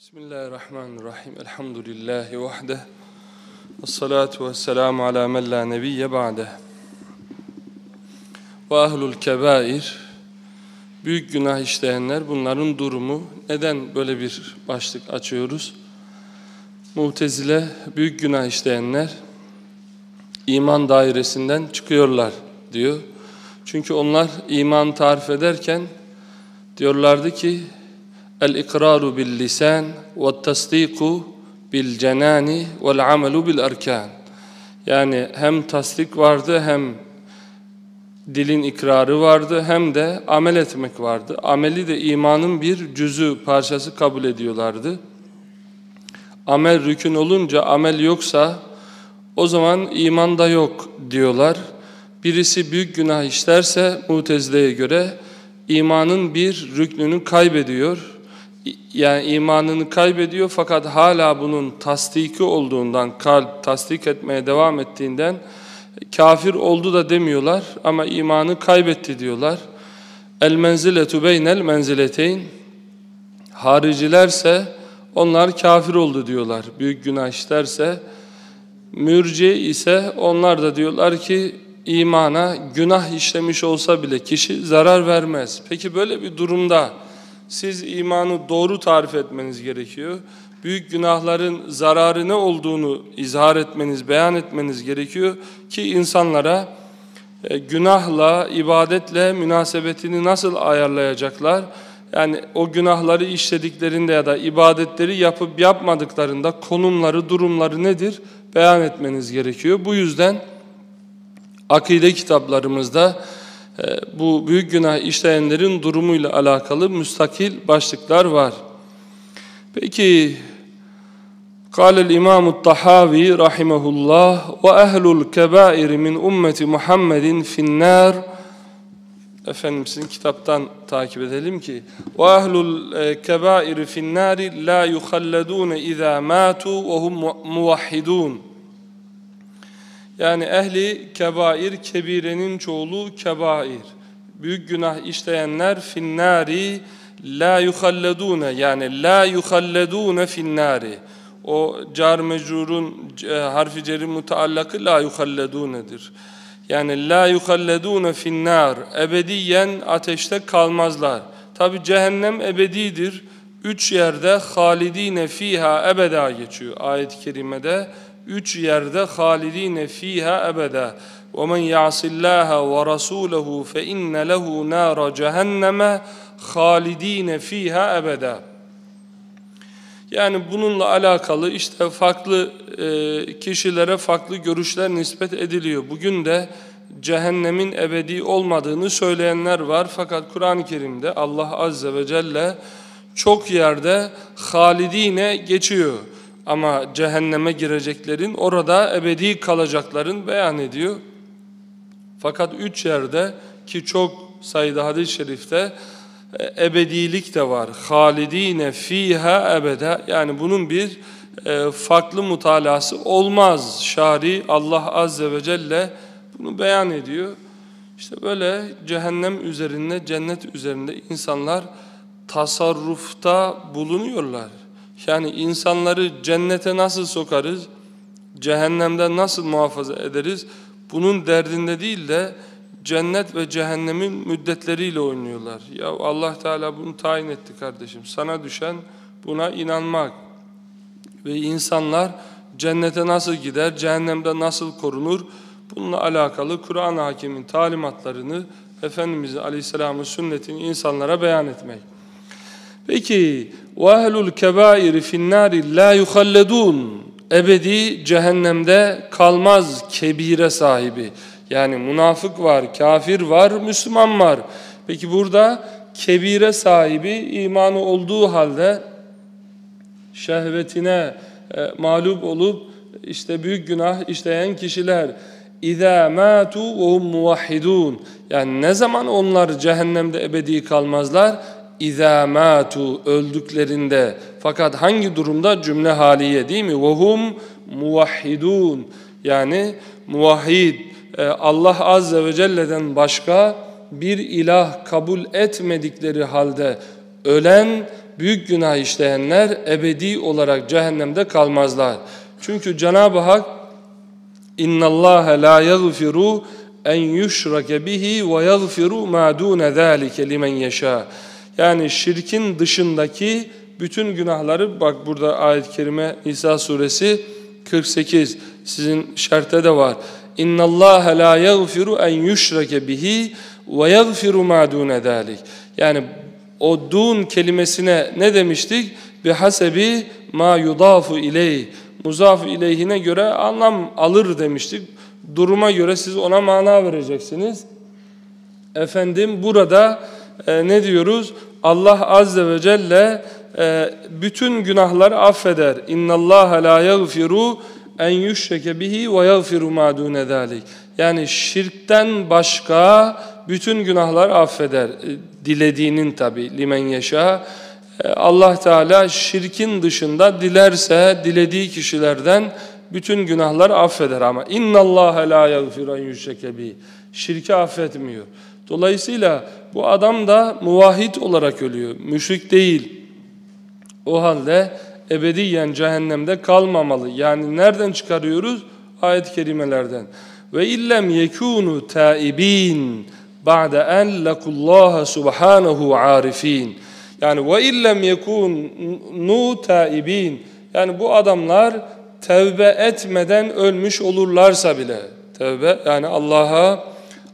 Bismillahirrahmanirrahim. Elhamdülillahi vahde. Esselatu vesselamu ala men la nebiyye ba'de. Ve ahlul kebair. Büyük günah işleyenler bunların durumu. Neden böyle bir başlık açıyoruz? Mutezile büyük günah işleyenler iman dairesinden çıkıyorlar diyor. Çünkü onlar iman tarif ederken diyorlardı ki bil cenani vel amelu bil erkan. Yani hem tasdik vardı hem dilin ikrarı vardı hem de amel etmek vardı. Ameli de imanın bir cüzü parçası kabul ediyorlardı. Amel rükün olunca amel yoksa o zaman iman da yok diyorlar. Birisi büyük günah işlerse Mutezile'ye göre imanın bir rüknünü kaybediyor. Yani imanını kaybediyor fakat hala bunun tasdiki olduğundan, kalp tasdik etmeye devam ettiğinden kafir oldu da demiyorlar ama imanı kaybetti diyorlar. El menziletu beynel menzileteyn haricilerse onlar kafir oldu diyorlar. Büyük günah işlerse mürci ise onlar da diyorlar ki imana günah işlemiş olsa bile kişi zarar vermez. Peki böyle bir durumda siz imanı doğru tarif etmeniz gerekiyor. Büyük günahların zararı ne olduğunu izhar etmeniz, beyan etmeniz gerekiyor ki insanlara e, günahla, ibadetle münasebetini nasıl ayarlayacaklar? Yani o günahları işlediklerinde ya da ibadetleri yapıp yapmadıklarında konumları, durumları nedir? Beyan etmeniz gerekiyor. Bu yüzden akide kitaplarımızda bu büyük günah işleyenlerin durumuyla alakalı müstakil başlıklar var. Peki قال الإمام الطحاوي رحمه الله وأهل الكبائر من أمة محمد في النار Efendimizin kitaptan takip edelim ki وَاَهْلُ الْكَبَائِرِ فِي النَّارِ لَا يُخَلَّدُونَ اِذَا مَاتُوا وَهُمْ مُوَحِّدُونَ yani ehli kebair, kebirenin çoğulu kebair. Büyük günah işleyenler finnari la yuhalledune yani la yuhalledune finnari. O car mecrurun e, harfi ceri mutaallakı la yuhalledunedir. Yani la yuhalledune finnar ebediyen ateşte kalmazlar. Tabi cehennem ebedidir. Üç yerde halidine fiha ebeda geçiyor ayet-i kerimede üç yerde halidine fiha ebeda. وَمَنْ يَعْصِ اللّٰهَ وَرَسُولَهُ فَاِنَّ لَهُ نَارَ جَهَنَّمَ خَالِد۪ينَ fiha ebeda. Yani bununla alakalı işte farklı e, kişilere farklı görüşler nispet ediliyor. Bugün de cehennemin ebedi olmadığını söyleyenler var. Fakat Kur'an-ı Kerim'de Allah Azze ve Celle çok yerde halidine geçiyor. Ama cehenneme gireceklerin orada ebedi kalacakların beyan ediyor. Fakat üç yerde ki çok sayıda hadis-i şerifte e, ebedilik de var. Halidine fiha ebede yani bunun bir e, farklı mutalası olmaz. Şari Allah Azze ve Celle bunu beyan ediyor. İşte böyle cehennem üzerinde, cennet üzerinde insanlar tasarrufta bulunuyorlar. Yani insanları cennete nasıl sokarız, cehennemden nasıl muhafaza ederiz, bunun derdinde değil de cennet ve cehennemin müddetleriyle oynuyorlar. Ya Allah Teala bunu tayin etti kardeşim. Sana düşen buna inanmak. Ve insanlar cennete nasıl gider, cehennemde nasıl korunur, bununla alakalı Kur'an hakimin talimatlarını Efendimiz Aleyhisselam'ın sünnetini insanlara beyan etmek. Peki وَاهْلُ الْكَبَائِرِ فِي النَّارِ لَا يُخَلَّدُونَ Ebedi cehennemde kalmaz kebire sahibi. Yani münafık var, kafir var, Müslüman var. Peki burada kebire sahibi imanı olduğu halde şehvetine e, mağlup olup işte büyük günah işleyen kişiler اِذَا مَاتُوا وَهُمْ مُوَحِّدُونَ Yani ne zaman onlar cehennemde ebedi kalmazlar? اِذَا مَاتُوا öldüklerinde fakat hangi durumda cümle haliye değil mi? وَهُمْ muvahhidun yani muvahhid e, Allah Azze ve Celle'den başka bir ilah kabul etmedikleri halde ölen büyük günah işleyenler ebedi olarak cehennemde kalmazlar. Çünkü Cenab-ı Hak اِنَّ اللّٰهَ لَا يَغْفِرُوا en yushrake bihi ve yaghfiru ma dun zalike limen yasha. Yani şirkin dışındaki bütün günahları bak burada ayet-i kerime Nisa suresi 48 sizin şerhte de var. İnna Allah la yaghfiru en yushrake bihi ve yaghfiru ma dun. Yani o dun kelimesine ne demiştik? Bi hasebi ma yudafu ileyh. Muzaf ileyhine göre anlam alır demiştik duruma göre siz ona mana vereceksiniz. Efendim burada e, ne diyoruz? Allah azze ve celle e, bütün günahları affeder. İnna Allah la yaghfiru en yüşreke bihi ve yaghfiru ma dune. Yani şirkten başka bütün günahlar affeder. E, dilediğinin tabi limen yaşa. E, Allah Teala şirkin dışında dilerse dilediği kişilerden bütün günahlar affeder ama inna Allah la yaghfiru en yushrike bi. Şirki affetmiyor. Dolayısıyla bu adam da muvahhid olarak ölüyor. Müşrik değil. O halde ebediyen cehennemde kalmamalı. Yani nereden çıkarıyoruz? Ayet-i kerimelerden. Ve illem yekunu taibin ba'de en lekullaha subhanahu arifin. Yani ve illem yekunu taibin. Yani bu adamlar tevbe etmeden ölmüş olurlarsa bile tevbe yani Allah'a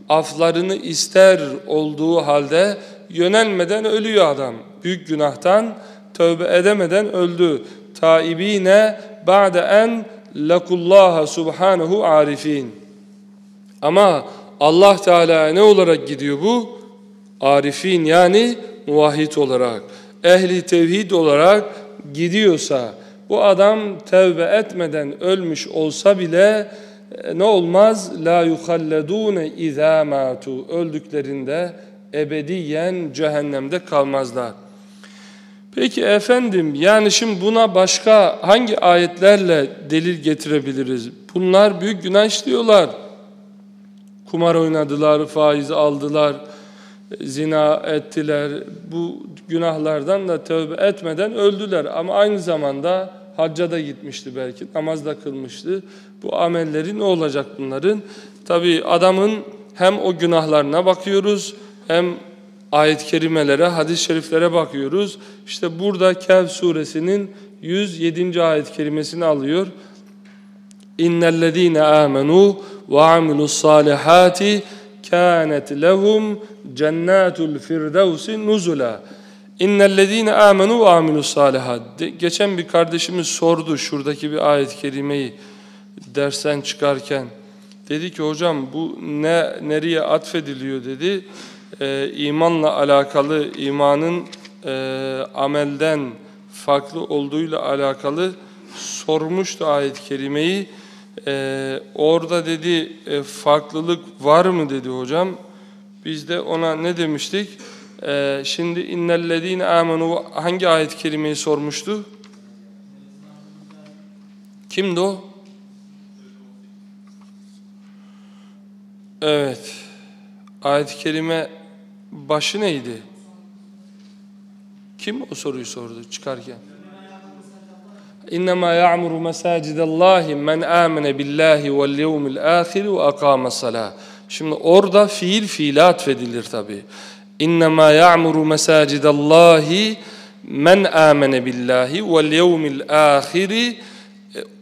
aflarını ister olduğu halde yönelmeden ölüyor adam. Büyük günahtan tövbe edemeden öldü. Taibine ba'de en lekullaha subhanahu arifin. Ama Allah Teala ne olarak gidiyor bu? Arifin yani muvahhid olarak, ehli tevhid olarak gidiyorsa bu adam tevbe etmeden ölmüş olsa bile ne olmaz? La yuhalledune izâ mâtu. Öldüklerinde ebediyen cehennemde kalmazlar. Peki efendim yani şimdi buna başka hangi ayetlerle delil getirebiliriz? Bunlar büyük günah işliyorlar. Kumar oynadılar, faiz aldılar, zina ettiler. Bu günahlardan da tövbe etmeden öldüler. Ama aynı zamanda hacca da gitmişti belki, namaz da kılmıştı. Bu amelleri ne olacak bunların? Tabi adamın hem o günahlarına bakıyoruz hem ayet-i kerimelere, hadis-i şeriflere bakıyoruz. İşte burada Kehf suresinin 107. ayet-i kerimesini alıyor. İnnellezîne âmenû ve amilus salihâti kânet lehum cennatul firdevsi nuzula. İnnellezîne âmenû ve amilus salihat. Geçen bir kardeşimiz sordu şuradaki bir ayet-i kerimeyi dersten çıkarken. Dedi ki hocam bu ne nereye atfediliyor dedi. Ee, imanla alakalı, imanın e, amelden farklı olduğuyla alakalı sormuştu ayet-i kerimeyi. Ee, orada dedi e, farklılık var mı dedi hocam. Biz de ona ne demiştik? Ee, şimdi innellezine amenu hangi ayet-i kerimeyi sormuştu? Kimdi o? Evet. Ayet-i kerime başı neydi? Kim o soruyu sordu çıkarken? İnnemâ ya'muru mesâcidallâhi men âmene billâhi vel yevmil âhiri ve akâme salâh. Şimdi orada fiil fiile atfedilir tabi. İnnemâ ya'muru mesâcidallahi men âmene billahi vel yevmil âhiri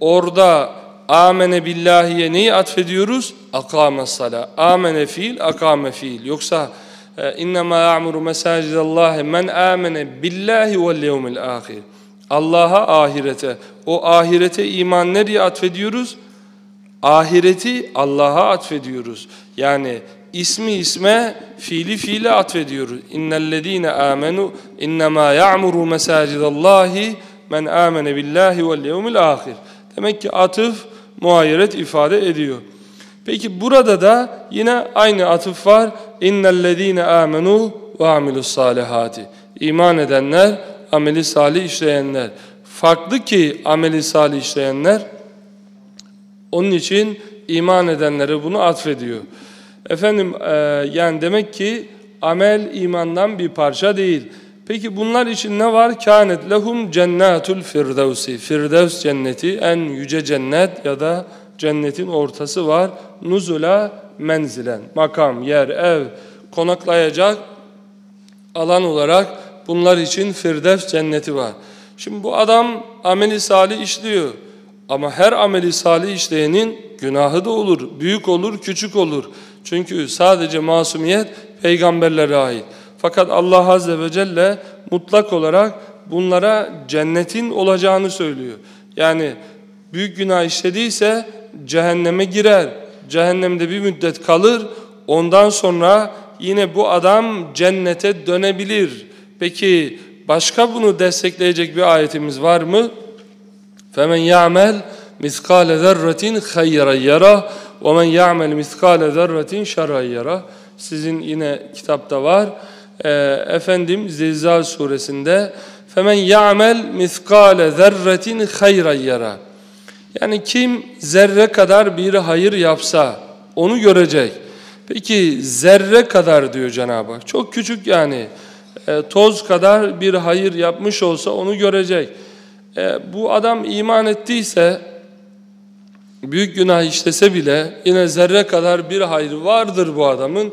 orada amene billahiye neyi atfediyoruz? Akame sala. Amene fiil, akame fiil. Yoksa e, innemâ ya'muru mesâcidallahi men amene billahi vel yevmil âhir. Allah'a ahirete. O ahirete iman nereye atfediyoruz? Ahireti Allah'a atfediyoruz. Yani ismi isme, fiili fiile atfediyoruz. İnnellezîne âmenû innemâ ya'muru mesâcidallâhi men âmene billahi vel yevmil âhir. Demek ki atıf muayyeret ifade ediyor. Peki burada da yine aynı atıf var. İnnellezîne âmenû ve amilus salihati. İman edenler, ameli salih işleyenler. Farklı ki ameli salih işleyenler. Onun için iman edenlere bunu atfediyor. Efendim e, yani demek ki amel imandan bir parça değil. Peki bunlar için ne var? Kânet lehum cennetul firdevsi. Firdevs cenneti en yüce cennet ya da cennetin ortası var. Nuzula menzilen. Makam, yer, ev, konaklayacak alan olarak bunlar için Firdevs cenneti var. Şimdi bu adam ameli salih işliyor. Ama her ameli salih işleyenin günahı da olur. Büyük olur, küçük olur. Çünkü sadece masumiyet peygamberlere ait. Fakat Allah Azze ve Celle mutlak olarak bunlara cennetin olacağını söylüyor. Yani büyük günah işlediyse cehenneme girer. Cehennemde bir müddet kalır. Ondan sonra yine bu adam cennete dönebilir. Peki başka bunu destekleyecek bir ayetimiz var mı? فَمَنْ يَعْمَلْ مِثْقَالَ ذَرَّةٍ خَيْرًا يَرَى وَمَنْ يَعْمَلْ مِثْقَالَ ذَرَّةٍ شَرًا يَرَى Sizin yine kitapta var. e, efendim Zilzal suresinde femen ya'mel miskale zerretin hayran yara. Yani kim zerre kadar bir hayır yapsa onu görecek. Peki zerre kadar diyor Cenab-ı Hak. Çok küçük yani. E, toz kadar bir hayır yapmış olsa onu görecek. E, bu adam iman ettiyse büyük günah işlese bile yine zerre kadar bir hayır vardır bu adamın.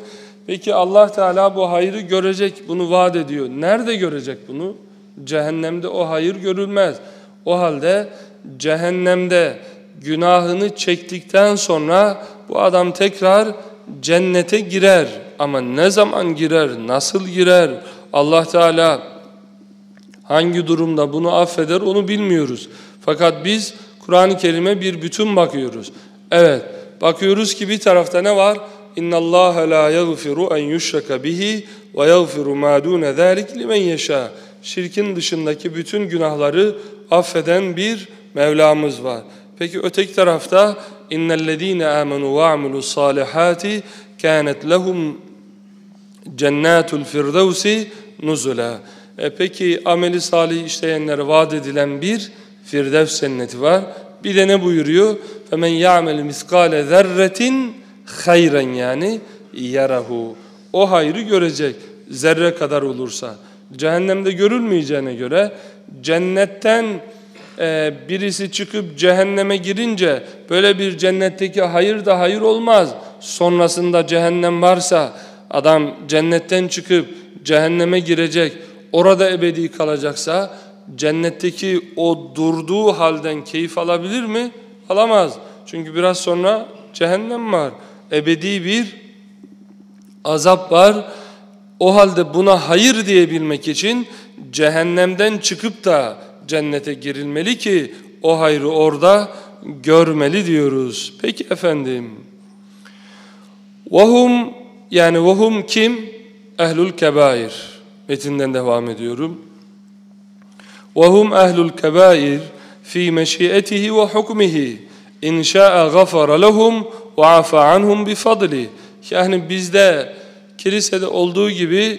Peki Allah Teala bu hayrı görecek, bunu vaat ediyor. Nerede görecek bunu? Cehennemde o hayır görülmez. O halde cehennemde günahını çektikten sonra bu adam tekrar cennete girer. Ama ne zaman girer, nasıl girer, Allah Teala hangi durumda bunu affeder onu bilmiyoruz. Fakat biz Kur'an-ı Kerim'e bir bütün bakıyoruz. Evet, bakıyoruz ki bir tarafta ne var? İnna Allah la yaghfiru en yushraka bihi ve yaghfiru ma dun zalik limen yasha. Şirkin dışındaki bütün günahları affeden bir Mevlamız var. Peki öteki tarafta innellezine amenu ve amilus salihati kanet lehum cennetul firdevsi nuzula. E peki ameli salih işleyenlere vaat edilen bir Firdevs cenneti var. Bir de ne buyuruyor? فَمَنْ يَعْمَلِ مِسْقَالَ ذَرَّةٍ hayren yani yarahu. O hayrı görecek zerre kadar olursa. Cehennemde görülmeyeceğine göre cennetten e, birisi çıkıp cehenneme girince böyle bir cennetteki hayır da hayır olmaz. Sonrasında cehennem varsa adam cennetten çıkıp cehenneme girecek orada ebedi kalacaksa cennetteki o durduğu halden keyif alabilir mi? Alamaz. Çünkü biraz sonra cehennem var ebedi bir azap var. O halde buna hayır diyebilmek için cehennemden çıkıp da cennete girilmeli ki o hayrı orada görmeli diyoruz. Peki efendim. Vahum yani vahum kim? Ehlül kebair. Metinden devam ediyorum. Vahum ehlül kebair fi meşiyetihi ve hukmihi. İn şa'a gafara lehum وعفى عنهم بفضله yani bizde kilisede olduğu gibi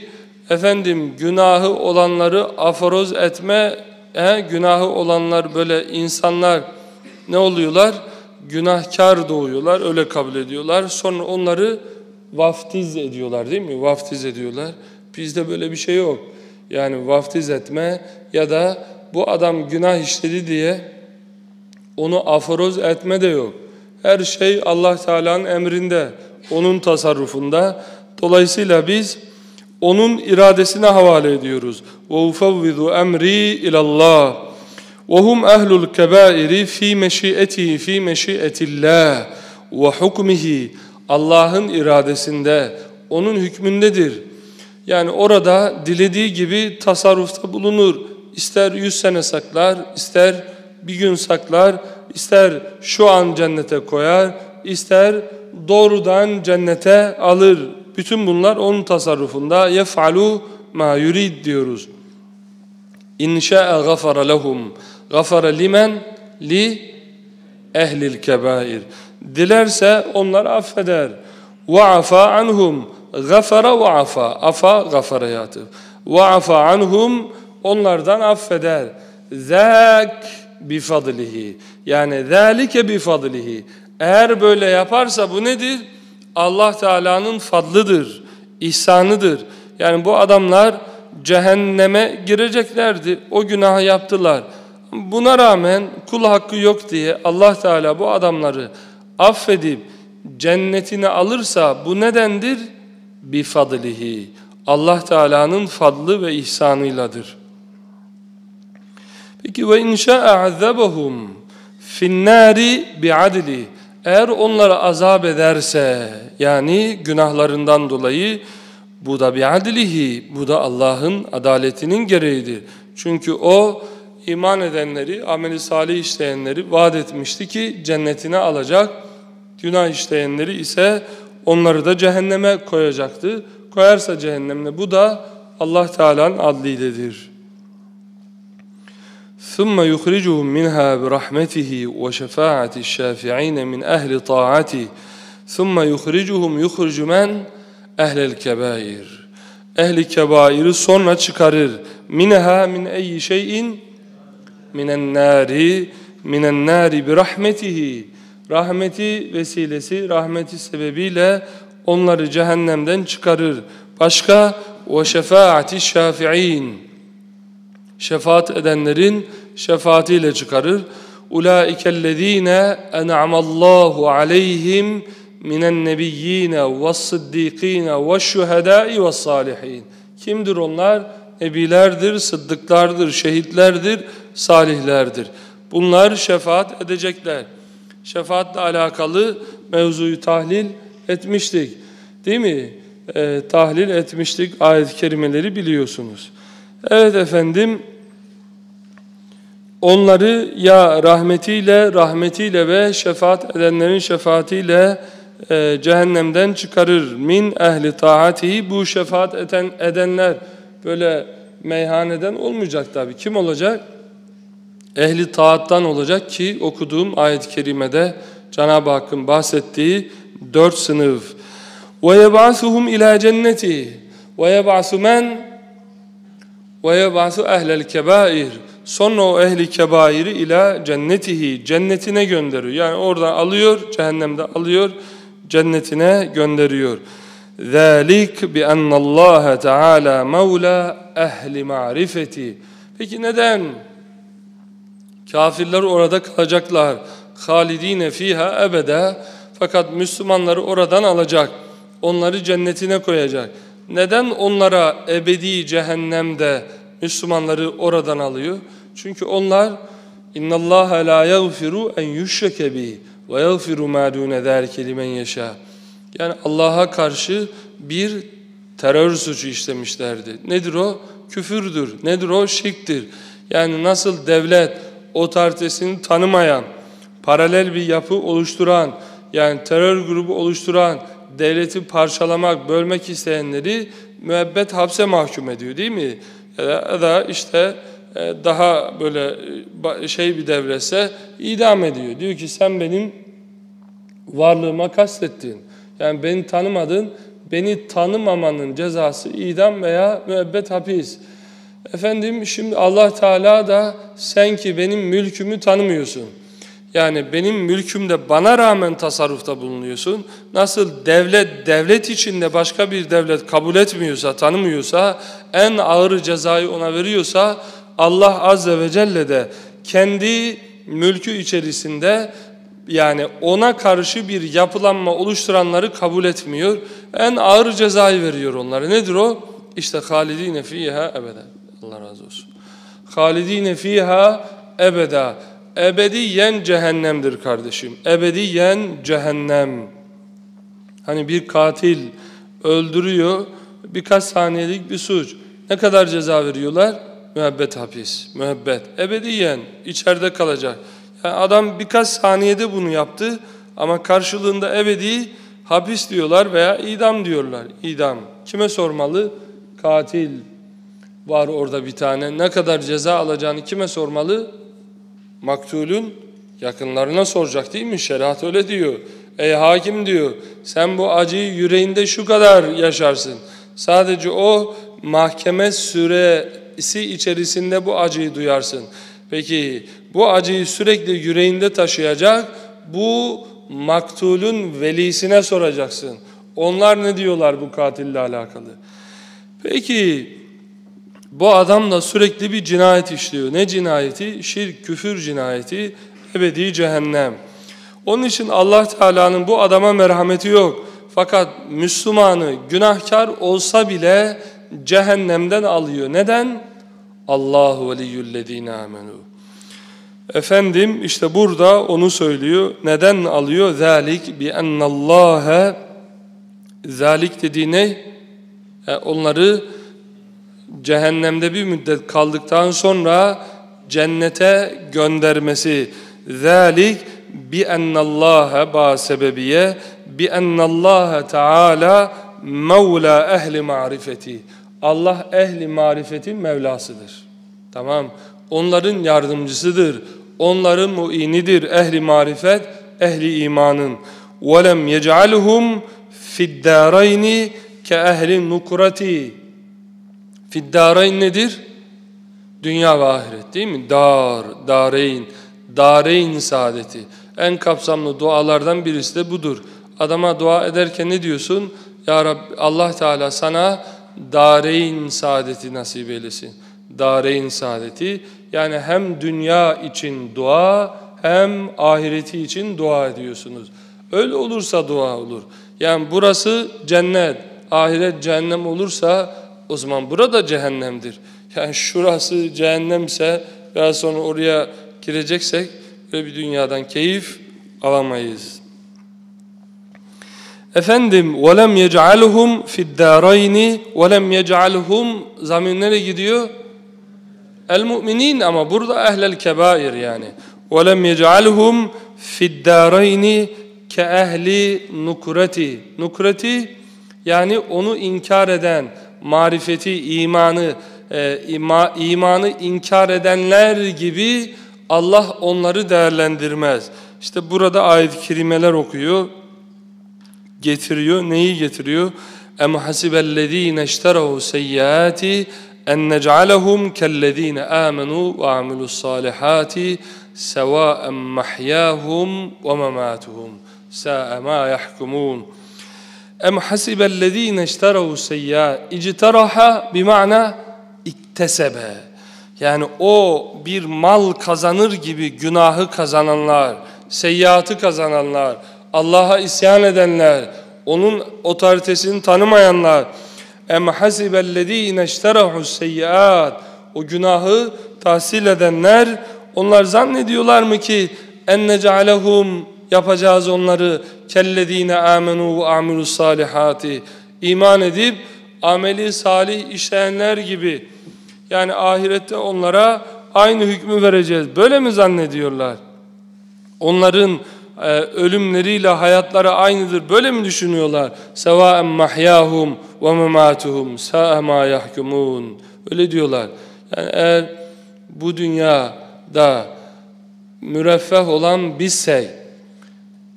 efendim günahı olanları aforoz etme he, günahı olanlar böyle insanlar ne oluyorlar günahkar doğuyorlar öyle kabul ediyorlar sonra onları vaftiz ediyorlar değil mi vaftiz ediyorlar bizde böyle bir şey yok yani vaftiz etme ya da bu adam günah işledi diye onu aforoz etme de yok. Her şey Allah Teala'nın emrinde, onun tasarrufunda. Dolayısıyla biz onun iradesine havale ediyoruz. وَاُفَوِّذُ اَمْرِي اِلَى اللّٰهِ وَهُمْ اَهْلُ الْكَبَائِرِ ف۪ي مَشِيئَتِهِ ف۪ي مَشِيئَةِ اللّٰهِ وَحُكْمِهِ Allah'ın iradesinde, onun hükmündedir. Yani orada dilediği gibi tasarrufta bulunur. İster yüz sene saklar, ister bir gün saklar, ister şu an cennete koyar, ister doğrudan cennete alır. Bütün bunlar onun tasarrufunda. Yef'alu ma yurid diyoruz. İn şa'a gafara lehum. Gafara limen li ehlil kebair. Dilerse onlar affeder. Ve afa anhum. Gafara ve afa. Afa gafara yatıf. Ve anhum. Onlardan affeder. Zâk bifadlihi. Yani zâlike bifadlihi. Eğer böyle yaparsa bu nedir? Allah Teala'nın fadlıdır, ihsanıdır. Yani bu adamlar cehenneme gireceklerdi. O günahı yaptılar. Buna rağmen kul hakkı yok diye Allah Teala bu adamları affedip cennetine alırsa bu nedendir? Bifadlihi. Allah Teala'nın fadlı ve ihsanıyladır. Peki ve inşa'a azabahum finnari bi'adli. Eğer onlara azap ederse yani günahlarından dolayı bu da bi'adlihi, bu da Allah'ın adaletinin gereğidir. Çünkü o iman edenleri, ameli salih işleyenleri vaat etmişti ki cennetine alacak. Günah işleyenleri ise onları da cehenneme koyacaktı. Koyarsa cehennemine bu da Allah Teala'nın adlidedir. ثم يخرجهم منها برحمته وشفاعة الشافعين من أهل طاعته ثم يخرجهم يخرج من أهل الكبائر ehli kebairi sonra çıkarır. Minha min eyyi şeyin minen nari minen nari bi rahmetihi rahmeti vesilesi rahmeti sebebiyle onları cehennemden çıkarır. Başka ve şefaati şafi'in şefaat edenlerin şefaatiyle çıkarır. Ulaikellezine en'amallahu aleyhim minen nebiyyine ve sıddikine ve şuhedai ve salihin. Kimdir onlar? Nebilerdir, sıddıklardır, şehitlerdir, salihlerdir. Bunlar şefaat edecekler. Şefaatle alakalı mevzuyu tahlil etmiştik. Değil mi? E, tahlil etmiştik. Ayet-i kerimeleri biliyorsunuz. Evet efendim Onları ya rahmetiyle, rahmetiyle ve şefaat edenlerin şefaatiyle e, cehennemden çıkarır. Min ehli taatihi bu şefaat eden, edenler böyle meyhaneden olmayacak tabi. Kim olacak? Ehli taattan olacak ki okuduğum ayet-i kerimede Cenab-ı Hakk'ın bahsettiği dört sınıf. وَيَبْعَثُهُمْ اِلَى جَنَّتِهِ وَيَبْعَثُ مَنْ وَيَبْعَثُ اَهْلَ الْكَبَائِرِ Sonra o ehli kebairi ila cennetihi cennetine gönderiyor. Yani oradan alıyor, cehennemde alıyor, cennetine gönderiyor. Zalik bi Allah Teala Mevla ehli marifeti. Peki neden? Kafirler orada kalacaklar. Halidine fiha ebede. Fakat Müslümanları oradan alacak. Onları cennetine koyacak. Neden onlara ebedi cehennemde Müslümanları oradan alıyor? Çünkü onlar اِنَّ اللّٰهَ لَا يَغْفِرُ اَنْ يُشْرَكَ بِهِ وَيَغْفِرُ مَا دُونَ ذَٰلِكَ لِمَنْ يَشَاءُ Yani Allah'a karşı bir terör suçu işlemişlerdi. Nedir o? Küfürdür. Nedir o? Şirktir. Yani nasıl devlet otoritesini tanımayan, paralel bir yapı oluşturan, yani terör grubu oluşturan, devleti parçalamak, bölmek isteyenleri müebbet hapse mahkum ediyor değil mi? Ya da işte e, daha böyle e, şey bir devrese idam ediyor. Diyor ki sen benim varlığıma kastettin. Yani beni tanımadın, beni tanımamanın cezası idam veya müebbet hapis. Efendim şimdi Allah Teala da sen ki benim mülkümü tanımıyorsun. Yani benim mülkümde bana rağmen tasarrufta bulunuyorsun. Nasıl devlet devlet içinde başka bir devlet kabul etmiyorsa, tanımıyorsa, en ağır cezayı ona veriyorsa Allah Azze ve Celle de kendi mülkü içerisinde yani ona karşı bir yapılanma oluşturanları kabul etmiyor. En ağır cezayı veriyor onlara. Nedir o? İşte halidine fiha ebeden. Allah razı olsun. Halidine fiha ebeda. Ebediyen cehennemdir kardeşim. Ebediyen cehennem. Hani bir katil öldürüyor birkaç saniyelik bir suç. Ne kadar ceza veriyorlar? Müebbet hapis, müebbet. Ebediyen içeride kalacak. Yani adam birkaç saniyede bunu yaptı ama karşılığında ebedi hapis diyorlar veya idam diyorlar. İdam. Kime sormalı? Katil var orada bir tane. Ne kadar ceza alacağını kime sormalı? Maktulün yakınlarına soracak değil mi? Şeriat öyle diyor. Ey hakim diyor sen bu acıyı yüreğinde şu kadar yaşarsın. Sadece o mahkeme süresi içerisinde bu acıyı duyarsın. Peki bu acıyı sürekli yüreğinde taşıyacak bu maktulün velisine soracaksın. Onlar ne diyorlar bu katille alakalı? Peki Bu adam da sürekli bir cinayet işliyor. Ne cinayeti? Şirk, küfür cinayeti, ebedi cehennem. Onun için Allah Teala'nın bu adama merhameti yok. Fakat Müslümanı günahkar olsa bile cehennemden alıyor. Neden? Allahu veliyyüllezine amenu. Efendim işte burada onu söylüyor. Neden alıyor? Zalik bi ennallâhe Zalik dediği ne? E, onları cehennemde bir müddet kaldıktan sonra cennete göndermesi. Zalik bi ennallâhe ba sebebiye bi ennallâhe teâlâ mevlâ ehli marifeti. Allah ehli marifetin Mevlasıdır. Tamam. Onların yardımcısıdır. Onların muinidir. Ehli marifet, ehli imanın. وَلَمْ يَجْعَلْهُمْ فِي الدَّارَيْنِ كَاَهْلِ النُّكُرَةِ Fiddarayn nedir? Dünya ve ahiret değil mi? Dar, dareyn, dareyn saadeti. En kapsamlı dualardan birisi de budur. Adama dua ederken ne diyorsun? Ya Rabbi Allah Teala sana dareyn saadeti nasip eylesin. Dareyn saadeti yani hem dünya için dua hem ahireti için dua ediyorsunuz. Öyle olursa dua olur. Yani burası cennet, ahiret cehennem olursa o zaman burada cehennemdir. Yani şurası cehennemse biraz sonra oraya gireceksek böyle bir dünyadan keyif alamayız. Efendim وَلَمْ يَجْعَلْهُمْ فِي الدَّارَيْنِ وَلَمْ يَجْعَلْهُمْ Zamin nereye gidiyor? El-Mu'minin ama burada ehlel kebair yani. وَلَمْ يَجْعَلْهُمْ فِي الدَّارَيْنِ كَاَهْلِ nukreti. Nukreti yani onu inkar eden, marifeti, imanı, e, ima, imanı inkar edenler gibi Allah onları değerlendirmez. İşte burada ayet-i kerimeler okuyor getiriyor. Neyi getiriyor? اَمْ حَسِبَ الَّذ۪ينَ اشْتَرَوْا سَيِّئَاتِ اَنْ نَجْعَلَهُمْ كَالَّذ۪ينَ آمَنُوا وَعَمِلُوا الصَّالِحَاتِ سَوَاءً مَحْيَاهُمْ وَمَمَاتُهُمْ سَاءَ مَا يَحْكُمُونَ Em hasibellezine işterahu seyyâ icteraha bima'na iktesebe. Yani o bir mal kazanır gibi günahı kazananlar, seyyiatı kazananlar, Allah'a isyan edenler, onun otoritesini tanımayanlar. Em hasibellezine işterahu seyyiat. O günahı tahsil edenler onlar zannediyorlar mı ki en necalehum yapacağız onları kellezine amenu ve amilus salihati iman edip ameli salih işleyenler gibi yani ahirette onlara aynı hükmü vereceğiz. Böyle mi zannediyorlar? Onların e, ölümleriyle hayatları aynıdır. Böyle mi düşünüyorlar? Sevaen mahyahum ve mematuhum sa'a yahkumun. Öyle diyorlar. Yani eğer bu dünyada müreffeh olan bizsek,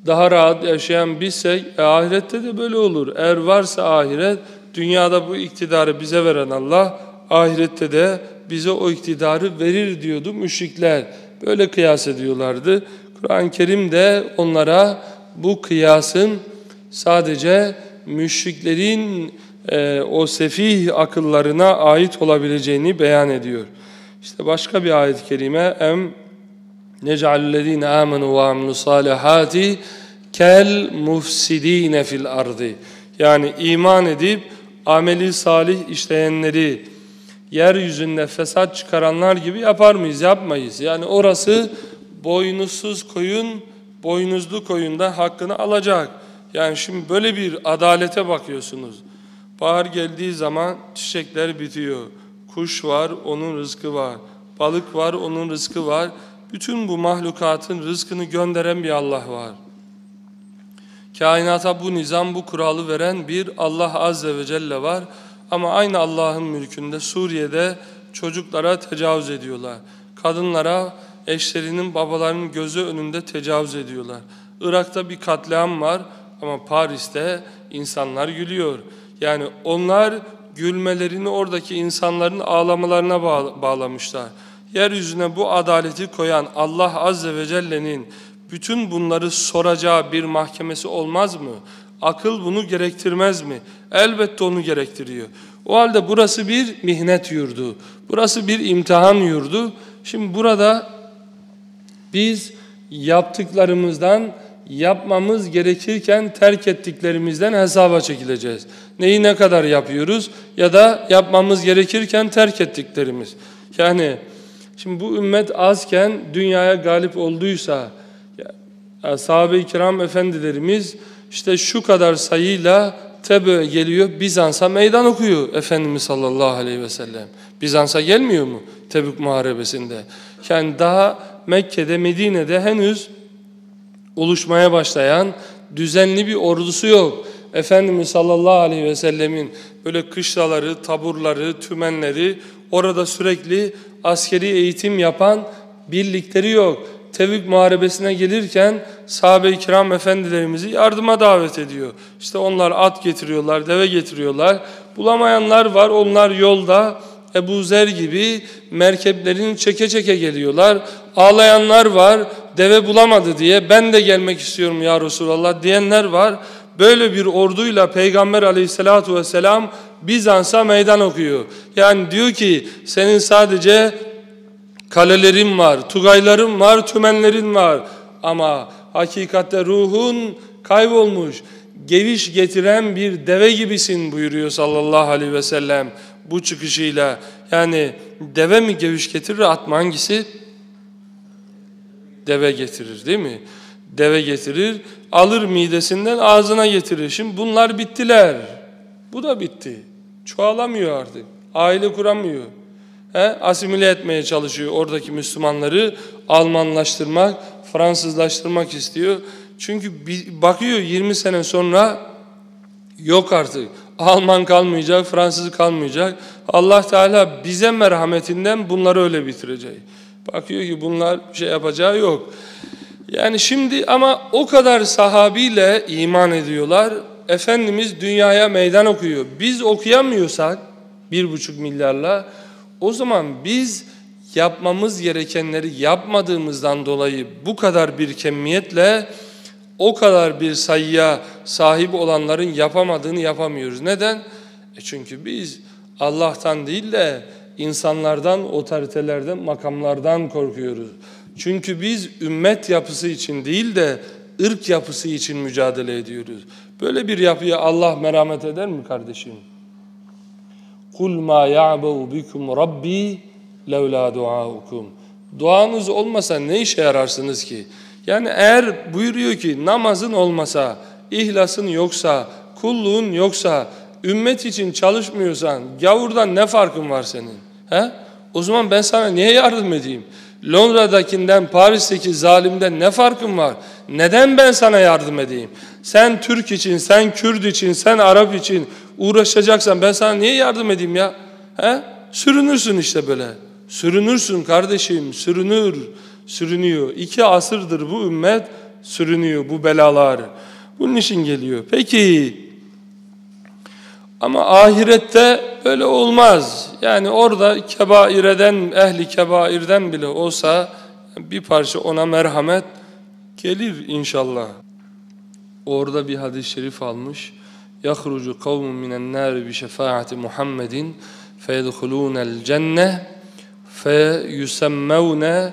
daha rahat yaşayan bizsek, e, ahirette de böyle olur. Eğer varsa ahiret, dünyada bu iktidarı bize veren Allah, ahirette de bize o iktidarı verir diyordu müşrikler. Böyle kıyas ediyorlardı. Kur'an-ı Kerim de onlara bu kıyasın sadece müşriklerin e, o sefih akıllarına ait olabileceğini beyan ediyor. İşte başka bir ayet-i kerime em nec'alellezine amenu ve amilus salihati kel mufsidine fil ardı. Yani iman edip ameli salih işleyenleri yeryüzünde fesat çıkaranlar gibi yapar mıyız? Yapmayız. Yani orası boynuzsuz koyun, boynuzlu koyunda hakkını alacak. Yani şimdi böyle bir adalete bakıyorsunuz. Bahar geldiği zaman çiçekler bitiyor. Kuş var, onun rızkı var. Balık var, onun rızkı var. Bütün bu mahlukatın rızkını gönderen bir Allah var. Kainata bu nizam, bu kuralı veren bir Allah Azze ve Celle var. Ama aynı Allah'ın mülkünde Suriye'de çocuklara tecavüz ediyorlar. Kadınlara eşlerinin babalarının gözü önünde tecavüz ediyorlar. Irak'ta bir katliam var ama Paris'te insanlar gülüyor. Yani onlar gülmelerini oradaki insanların ağlamalarına bağlamışlar. Yeryüzüne bu adaleti koyan Allah Azze ve Celle'nin bütün bunları soracağı bir mahkemesi olmaz mı? Akıl bunu gerektirmez mi? Elbette onu gerektiriyor. O halde burası bir mihnet yurdu. Burası bir imtihan yurdu. Şimdi burada biz yaptıklarımızdan yapmamız gerekirken terk ettiklerimizden hesaba çekileceğiz. Neyi ne kadar yapıyoruz ya da yapmamız gerekirken terk ettiklerimiz. Yani şimdi bu ümmet azken dünyaya galip olduysa sahabe-i kiram efendilerimiz işte şu kadar sayıyla Tebe geliyor Bizans'a meydan okuyor Efendimiz sallallahu aleyhi ve sellem. Bizans'a gelmiyor mu Tebük Muharebesi'nde? Yani daha Mekke'de Medine'de henüz oluşmaya başlayan düzenli bir ordusu yok. Efendimiz sallallahu aleyhi ve sellemin böyle kışlaları, taburları, tümenleri orada sürekli askeri eğitim yapan birlikleri yok. Tevhid Muharebesi'ne gelirken sahabe-i kiram efendilerimizi yardıma davet ediyor. İşte onlar at getiriyorlar, deve getiriyorlar. Bulamayanlar var, onlar yolda Ebu Zer gibi merkeplerini çeke çeke geliyorlar. Ağlayanlar var, deve bulamadı diye ben de gelmek istiyorum ya Resulallah diyenler var. Böyle bir orduyla Peygamber aleyhissalatu vesselam Bizans'a meydan okuyor. Yani diyor ki senin sadece kalelerin var, tugayların var, tümenlerin var. Ama hakikatte ruhun kaybolmuş, geviş getiren bir deve gibisin buyuruyor sallallahu aleyhi ve sellem bu çıkışıyla. Yani deve mi geviş getirir at mı hangisi? Deve getirir değil mi? Deve getirir, alır midesinden ağzına getirir. Şimdi bunlar bittiler. Bu da bitti. Çoğalamıyor artık. Aile kuramıyor. He? Asimile etmeye çalışıyor oradaki Müslümanları. Almanlaştırmak, Fransızlaştırmak istiyor. Çünkü bakıyor 20 sene sonra yok artık. Alman kalmayacak, Fransız kalmayacak. Allah Teala bize merhametinden bunları öyle bitirecek. Bakıyor ki bunlar bir şey yapacağı yok. Yani şimdi ama o kadar sahabiyle iman ediyorlar. Efendimiz dünyaya meydan okuyor. Biz okuyamıyorsak bir buçuk milyarla o zaman biz yapmamız gerekenleri yapmadığımızdan dolayı bu kadar bir kemiyetle o kadar bir sayıya sahip olanların yapamadığını yapamıyoruz. Neden? E çünkü biz Allah'tan değil de insanlardan, otoritelerden, makamlardan korkuyoruz. Çünkü biz ümmet yapısı için değil de ırk yapısı için mücadele ediyoruz. Böyle bir yapıya Allah merhamet eder mi kardeşim? Kul ma ya'bu bikum rabbi levla duaukum. Duanız olmasa ne işe yararsınız ki? Yani eğer buyuruyor ki namazın olmasa, ihlasın yoksa, kulluğun yoksa, ümmet için çalışmıyorsan gavurdan ne farkın var senin? He? O zaman ben sana niye yardım edeyim? Londra'dakinden, Paris'teki zalimden ne farkın var? Neden ben sana yardım edeyim? Sen Türk için, sen Kürt için, sen Arap için uğraşacaksan ben sana niye yardım edeyim ya? He? Sürünürsün işte böyle. Sürünürsün kardeşim, sürünür, sürünüyor. İki asırdır bu ümmet sürünüyor bu belalar. Bunun için geliyor. Peki ama ahirette öyle olmaz. Yani orada kebaireden, ehli kebairden bile olsa bir parça ona merhamet gelir inşallah. Orada bir hadis-i şerif almış. يَخْرُجُ قَوْمٌ مِنَ النَّارِ بِشَفَاعَةِ مُحَمَّدٍ فَيَدْخُلُونَ الْجَنَّةِ فَيُسَمَّوْنَ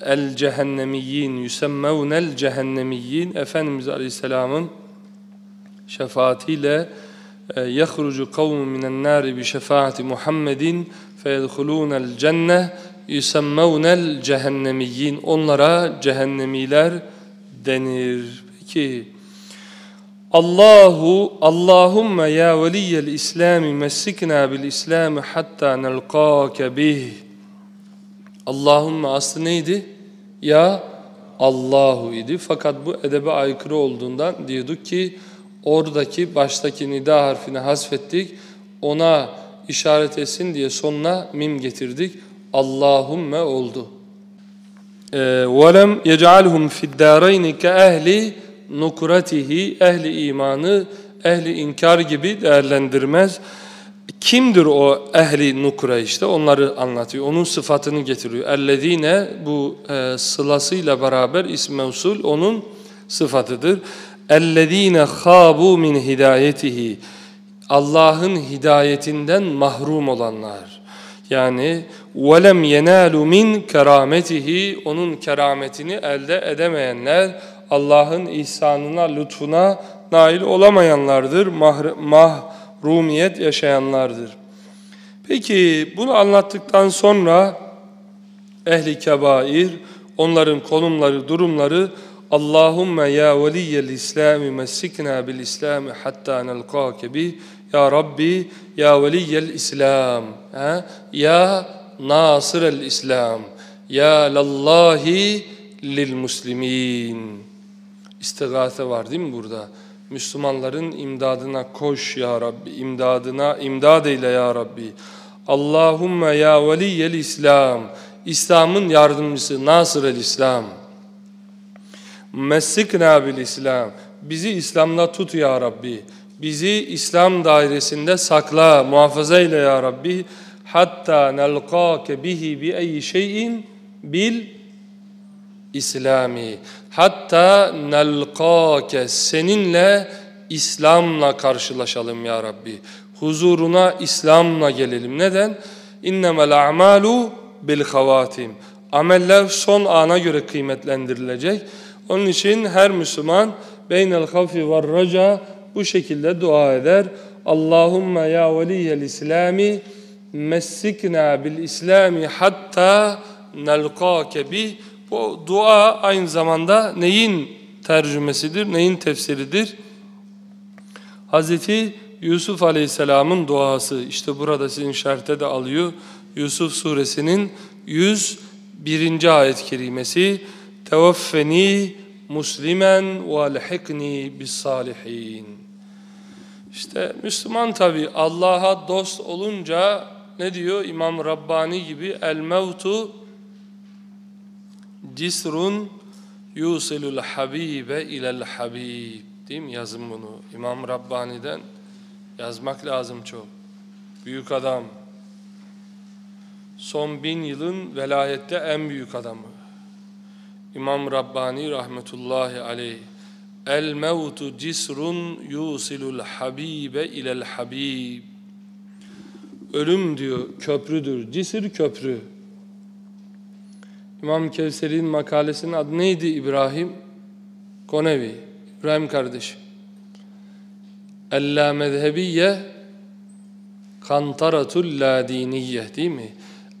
el-cehennemiyyin yusemmevnel cehennemiyyin Efendimiz Aleyhisselam'ın şefaatiyle yahrucu kavmun minen nari bi şefaati Muhammedin feyedhulunel cenne yusemmevnel cehennemiyyin onlara cehennemiler denir. Peki Allahu Allahumme ya veliyel İslami messikna bil İslami hatta nelqake bih Allahumme aslı neydi? Ya Allahu idi. Fakat bu edebe aykırı olduğundan diyorduk ki oradaki baştaki nida harfini hasfettik. Ona işaret etsin diye sonuna mim getirdik. Allahumme oldu. وَلَمْ يَجْعَلْهُمْ فِي الدَّارَيْنِ كَأَهْلِ nukuratihi ehli imanı ehli inkar gibi değerlendirmez. Kimdir o ehli nukra işte onları anlatıyor. Onun sıfatını getiriyor. Ellezine bu e, sılasıyla beraber ism mevsul onun sıfatıdır. Ellezine khabu min hidayetihi. Allah'ın hidayetinden mahrum olanlar. Yani وَلَمْ يَنَالُ مِنْ kerametihi Onun kerametini elde edemeyenler, Allah'ın ihsanına, lütfuna nail olamayanlardır, mahrumiyet yaşayanlardır. Peki bunu anlattıktan sonra ehli kebair, onların konumları, durumları Allahümme ya veliyyel İslami messikna bil İslami hatta nelkâke bih Ya Rabbi ya veliyyel İslam ha? Ya İslam Ya lallahi lil muslimin İstigase var değil mi burada? Müslümanların imdadına koş ya Rabbi, imdadına imdad eyle ya Rabbi. Allahümme ya veliyyel İslam, İslam'ın yardımcısı Nasır el İslam. Messikna bil İslam, bizi İslam'da tut ya Rabbi. Bizi İslam dairesinde sakla, muhafaza eyle ya Rabbi. Hatta nelkâke bihi bi eyyi şeyin bil İslami. Hatta nelkâke seninle İslam'la karşılaşalım ya Rabbi. Huzuruna İslam'la gelelim. Neden? İnnemel a'malu bil havatim. Ameller son ana göre kıymetlendirilecek. Onun için her Müslüman beynel havfi ve raca bu şekilde dua eder. Allahümme ya veliyel İslami messikna bil İslami hatta nelkâke bih bu dua aynı zamanda neyin tercümesidir, neyin tefsiridir? Hazreti Yusuf Aleyhisselam'ın duası. İşte burada sizin şerhte de alıyor. Yusuf suresinin 101. ayet-i kerimesi. Tevaffeni muslimen ve alhikni bis salihin. İşte Müslüman tabi Allah'a dost olunca ne diyor İmam Rabbani gibi el mevtu Cisrun yusilul habibe ilel habib. Değil mi? Yazın bunu. İmam Rabbani'den yazmak lazım çok. Büyük adam. Son bin yılın velayette en büyük adamı. İmam Rabbani rahmetullahi aleyh. El mevtu cisrun yusilul habibe ilel habib. Ölüm diyor köprüdür. Cisir köprü. İmam Kevser'in makalesinin adı neydi İbrahim? Konevi. İbrahim kardeş. Ella mezhebiye kantaratul ladiniye değil mi?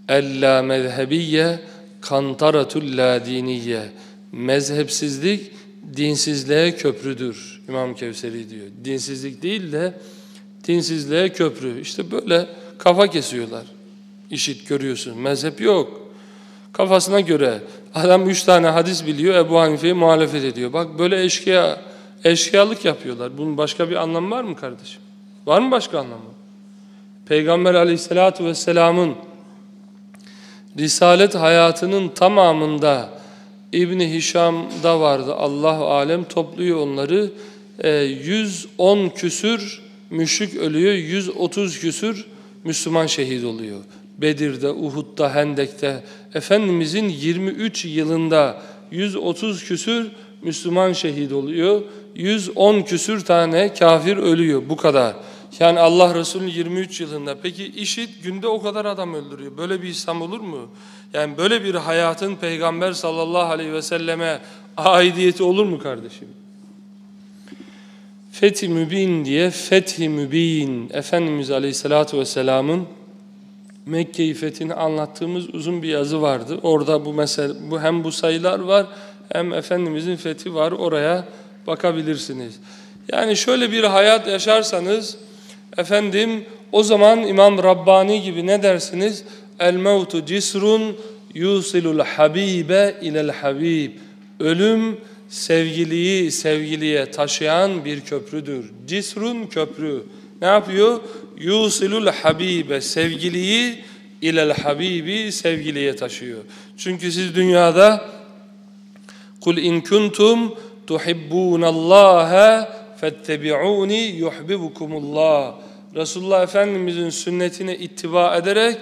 Ella mezhebiye kantaratul ladiniye. Mezhepsizlik dinsizliğe köprüdür. İmam Kevseri diyor. Dinsizlik değil de dinsizliğe köprü. İşte böyle kafa kesiyorlar. İşit görüyorsun. Mezhep yok. Kafasına göre adam üç tane hadis biliyor Ebu Hanife'ye muhalefet ediyor. Bak böyle eşkıya, eşkıyalık yapıyorlar. Bunun başka bir anlamı var mı kardeşim? Var mı başka anlamı? Peygamber aleyhissalatu vesselamın Risalet hayatının tamamında İbni Hişam'da vardı. Allah alem topluyor onları. E, 110 küsür müşrik ölüyor. 130 küsür Müslüman şehit oluyor. Bedir'de, Uhud'da, Hendek'te Efendimizin 23 yılında 130 küsür Müslüman şehit oluyor. 110 küsür tane kafir ölüyor bu kadar. Yani Allah Resulü 23 yılında. Peki işit günde o kadar adam öldürüyor. Böyle bir İslam olur mu? Yani böyle bir hayatın Peygamber sallallahu aleyhi ve selleme aidiyeti olur mu kardeşim? Fethi Mübin diye Fethi Mübin Efendimiz aleyhissalatu vesselamın Mekke-i Fethini anlattığımız uzun bir yazı vardı. Orada bu mesele, bu hem bu sayılar var hem Efendimizin fethi var. Oraya bakabilirsiniz. Yani şöyle bir hayat yaşarsanız efendim o zaman İmam Rabbani gibi ne dersiniz? El mevtu cisrun yusilul habibe ilel habib. Ölüm sevgiliyi sevgiliye taşıyan bir köprüdür. Cisrun köprü. Ne yapıyor? yusilul habibe sevgiliyi ilel habibi sevgiliye taşıyor. Çünkü siz dünyada kul in kuntum tuhibbunallaha fettebi'uni yuhibbukumullah. Resulullah Efendimizin sünnetine ittiba ederek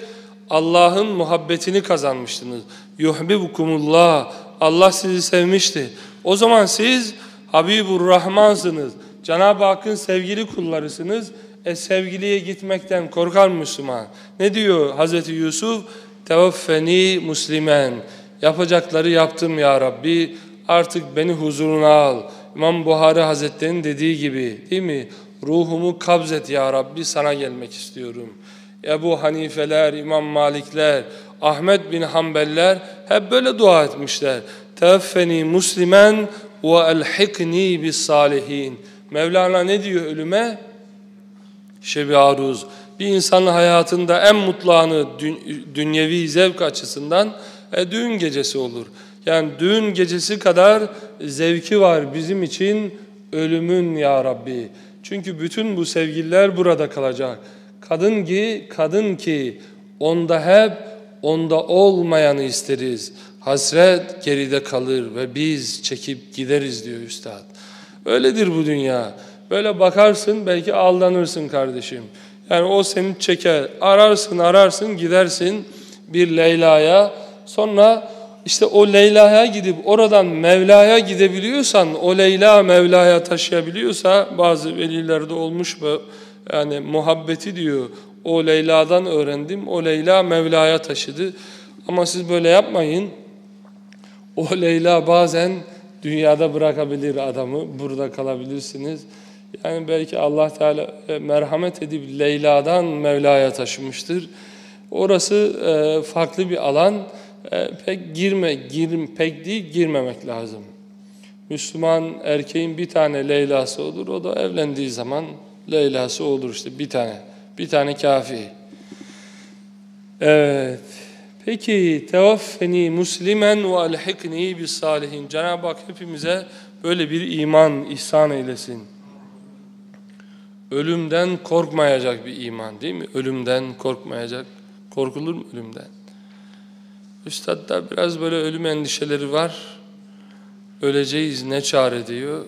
Allah'ın muhabbetini kazanmıştınız. Yuhibbukumullah. Allah sizi sevmişti. O zaman siz Habibur Rahmansınız. Cenab-ı Hakk'ın sevgili kullarısınız. E sevgiliye gitmekten korkar Müslüman. Ne diyor Hazreti Yusuf? Tevaffeni muslimen. Yapacakları yaptım ya Rabbi. Artık beni huzuruna al. İmam Buhari Hazretleri'nin dediği gibi değil mi? Ruhumu kabzet ya Rabbi sana gelmek istiyorum. Ebu Hanifeler, İmam Malikler, Ahmet bin Hanbeller hep böyle dua etmişler. Tevfeni muslimen ve elhikni bis salihin. Mevlana ne diyor ölüme? Şebi aruz. Bir insanın hayatında en mutlu anı dünyevi zevk açısından e, düğün gecesi olur. Yani düğün gecesi kadar zevki var bizim için ölümün ya Rabbi. Çünkü bütün bu sevgililer burada kalacak. Kadın ki, kadın ki onda hep onda olmayanı isteriz. Hasret geride kalır ve biz çekip gideriz diyor üstad. Öyledir bu dünya. Böyle bakarsın belki aldanırsın kardeşim. Yani o seni çeker. Ararsın ararsın gidersin bir Leyla'ya. Sonra işte o Leyla'ya gidip oradan Mevla'ya gidebiliyorsan, o Leyla Mevla'ya taşıyabiliyorsa bazı velilerde olmuş bu yani muhabbeti diyor. O Leyla'dan öğrendim. O Leyla Mevla'ya taşıdı. Ama siz böyle yapmayın. O Leyla bazen dünyada bırakabilir adamı. Burada kalabilirsiniz. Yani belki Allah Teala e, merhamet edip Leyla'dan Mevla'ya taşımıştır. Orası e, farklı bir alan. E, pek girme, gir, pek değil girmemek lazım. Müslüman erkeğin bir tane Leyla'sı olur. O da evlendiği zaman Leyla'sı olur işte bir tane. Bir tane kafi. Evet. Peki tevaffeni muslimen ve alhikni bis salihin. Cenab-ı Hak hepimize böyle bir iman ihsan eylesin. Ölümden korkmayacak bir iman değil mi? Ölümden korkmayacak. Korkulur mu ölümden? Üstadda biraz böyle ölüm endişeleri var. Öleceğiz ne çare diyor.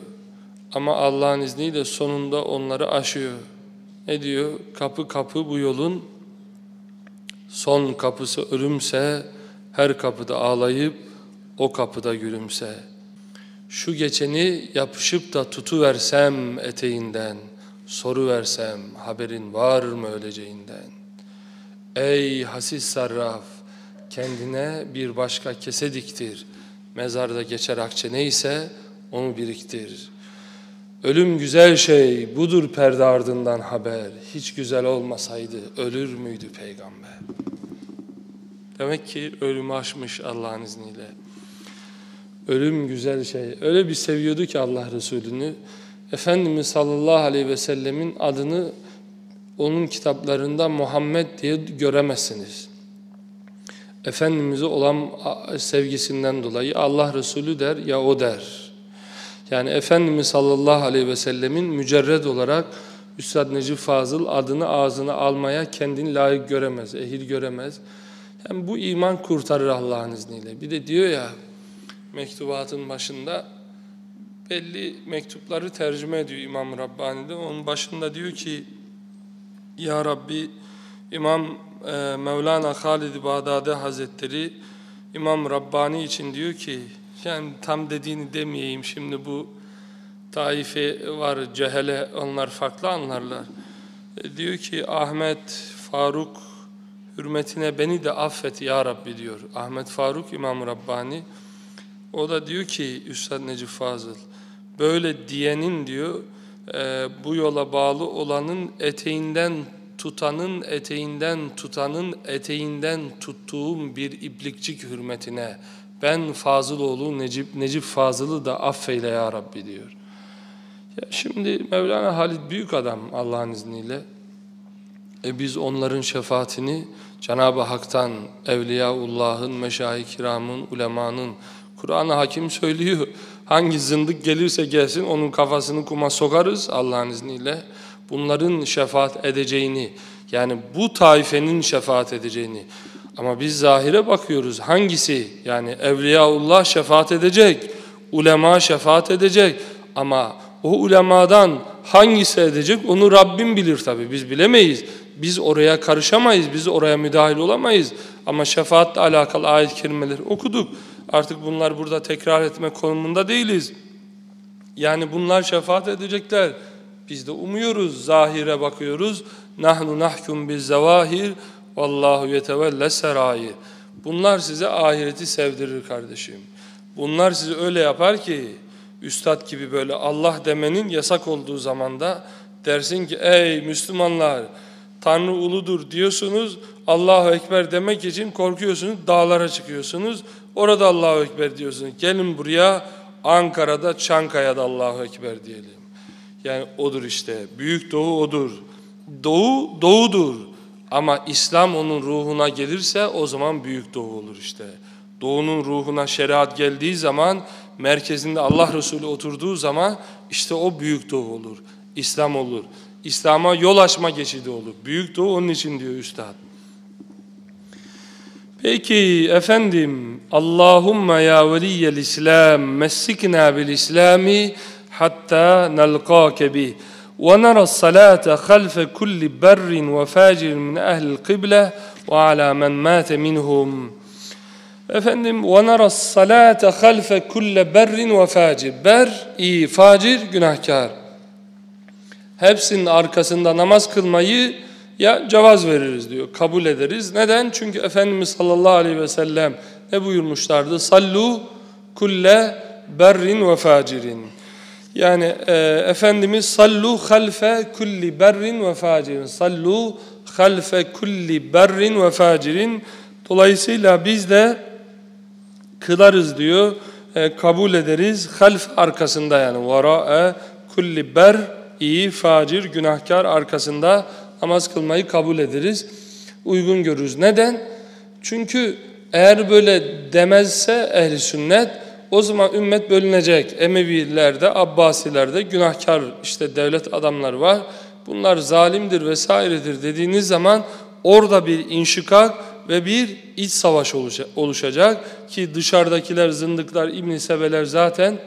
Ama Allah'ın izniyle sonunda onları aşıyor. Ne diyor? Kapı kapı bu yolun son kapısı ölümse her kapıda ağlayıp o kapıda gülümse. Şu geçeni yapışıp da tutuversem eteğinden, soru versem haberin var mı öleceğinden. Ey hasis sarraf, kendine bir başka kese diktir. Mezarda geçer akçe neyse onu biriktir. Ölüm güzel şey, budur perde ardından haber. Hiç güzel olmasaydı ölür müydü peygamber? Demek ki ölümü aşmış Allah'ın izniyle. Ölüm güzel şey. Öyle bir seviyordu ki Allah Resulü'nü. Efendimiz sallallahu aleyhi ve sellemin adını onun kitaplarında Muhammed diye göremezsiniz. Efendimiz'e olan sevgisinden dolayı Allah Resulü der ya o der. Yani Efendimiz sallallahu aleyhi ve sellemin mücerred olarak Üstad Necip Fazıl adını ağzına almaya kendini layık göremez, ehil göremez. Hem bu iman kurtarır Allah'ın izniyle. Bir de diyor ya mektubatın başında belli mektupları tercüme ediyor İmam Rabbani'de. Onun başında diyor ki Ya Rabbi İmam e, Mevlana Halid-i Bağdadi Hazretleri İmam Rabbani için diyor ki yani tam dediğini demeyeyim şimdi bu taife var cehele onlar farklı anlarlar. E, diyor ki Ahmet Faruk hürmetine beni de affet ya Rabbi diyor. Ahmet Faruk İmam Rabbani o da diyor ki Üstad Necip Fazıl böyle diyenin diyor e, bu yola bağlı olanın eteğinden tutanın eteğinden tutanın eteğinden tuttuğum bir iplikçik hürmetine ben Fazıloğlu Necip, Necip Fazıl'ı da affeyle ya Rabbi diyor. Ya şimdi Mevlana Halid büyük adam Allah'ın izniyle. E biz onların şefaatini Cenab-ı Hak'tan, Evliyaullah'ın, Meşayi Kiram'ın, ulemanın, Kur'an-ı Hakim söylüyor. Hangi zındık gelirse gelsin onun kafasını kuma sokarız Allah'ın izniyle. Bunların şefaat edeceğini, yani bu taifenin şefaat edeceğini, ama biz zahire bakıyoruz. Hangisi? Yani Evliyaullah şefaat edecek. Ulema şefaat edecek. Ama o ulemadan hangisi edecek onu Rabbim bilir tabi. Biz bilemeyiz. Biz oraya karışamayız. Biz oraya müdahil olamayız. Ama şefaatle alakalı ayet kelimeleri okuduk. Artık bunlar burada tekrar etme konumunda değiliz. Yani bunlar şefaat edecekler. Biz de umuyoruz, zahire bakıyoruz. Nahnu nahkum biz zavahir vallahu yetevelle serair. Bunlar size ahireti sevdirir kardeşim. Bunlar sizi öyle yapar ki üstad gibi böyle Allah demenin yasak olduğu zamanda dersin ki ey Müslümanlar Tanrı uludur diyorsunuz. Allahu Ekber demek için korkuyorsunuz. Dağlara çıkıyorsunuz. Orada Allahu Ekber diyorsunuz. Gelin buraya Ankara'da Çankaya'da Allahu Ekber diyelim. Yani odur işte. Büyük Doğu odur. Doğu doğudur. Ama İslam onun ruhuna gelirse o zaman Büyük Doğu olur işte. Doğunun ruhuna şeriat geldiği zaman merkezinde Allah Resulü oturduğu zaman işte o Büyük Doğu olur. İslam olur. İslam'a yol açma geçidi olur. Büyük Doğu onun için diyor Üstad. Peki efendim Allahümme ya veliyel İslam messikna bil İslami hatta nelqake bih halfe kulli berrin ve facirin min ehlil kıble ve ala men mate minhum efendim salate halfe kulle berrin ve facir ber iyi facir günahkar hepsinin arkasında namaz kılmayı ya cevaz veririz diyor. Kabul ederiz. Neden? Çünkü Efendimiz sallallahu aleyhi ve sellem ne buyurmuşlardı? Sallu kulle berrin ve. Yani e, Efendimiz sallu halfe kulli berrin ve facirin. Sallu halfe kulli berrin ve facirin. Dolayısıyla biz de kılarız diyor. E, kabul ederiz. Half arkasında yani. Vara'e kulli ber iyi, facir, günahkar arkasında namaz kılmayı kabul ederiz. Uygun görürüz. Neden? Çünkü eğer böyle demezse ehli sünnet o zaman ümmet bölünecek. Emevilerde, Abbasilerde günahkar işte devlet adamları var. Bunlar zalimdir vesairedir dediğiniz zaman orada bir inşikak ve bir iç savaş oluşacak ki dışarıdakiler, zındıklar, İbn Sebeler zaten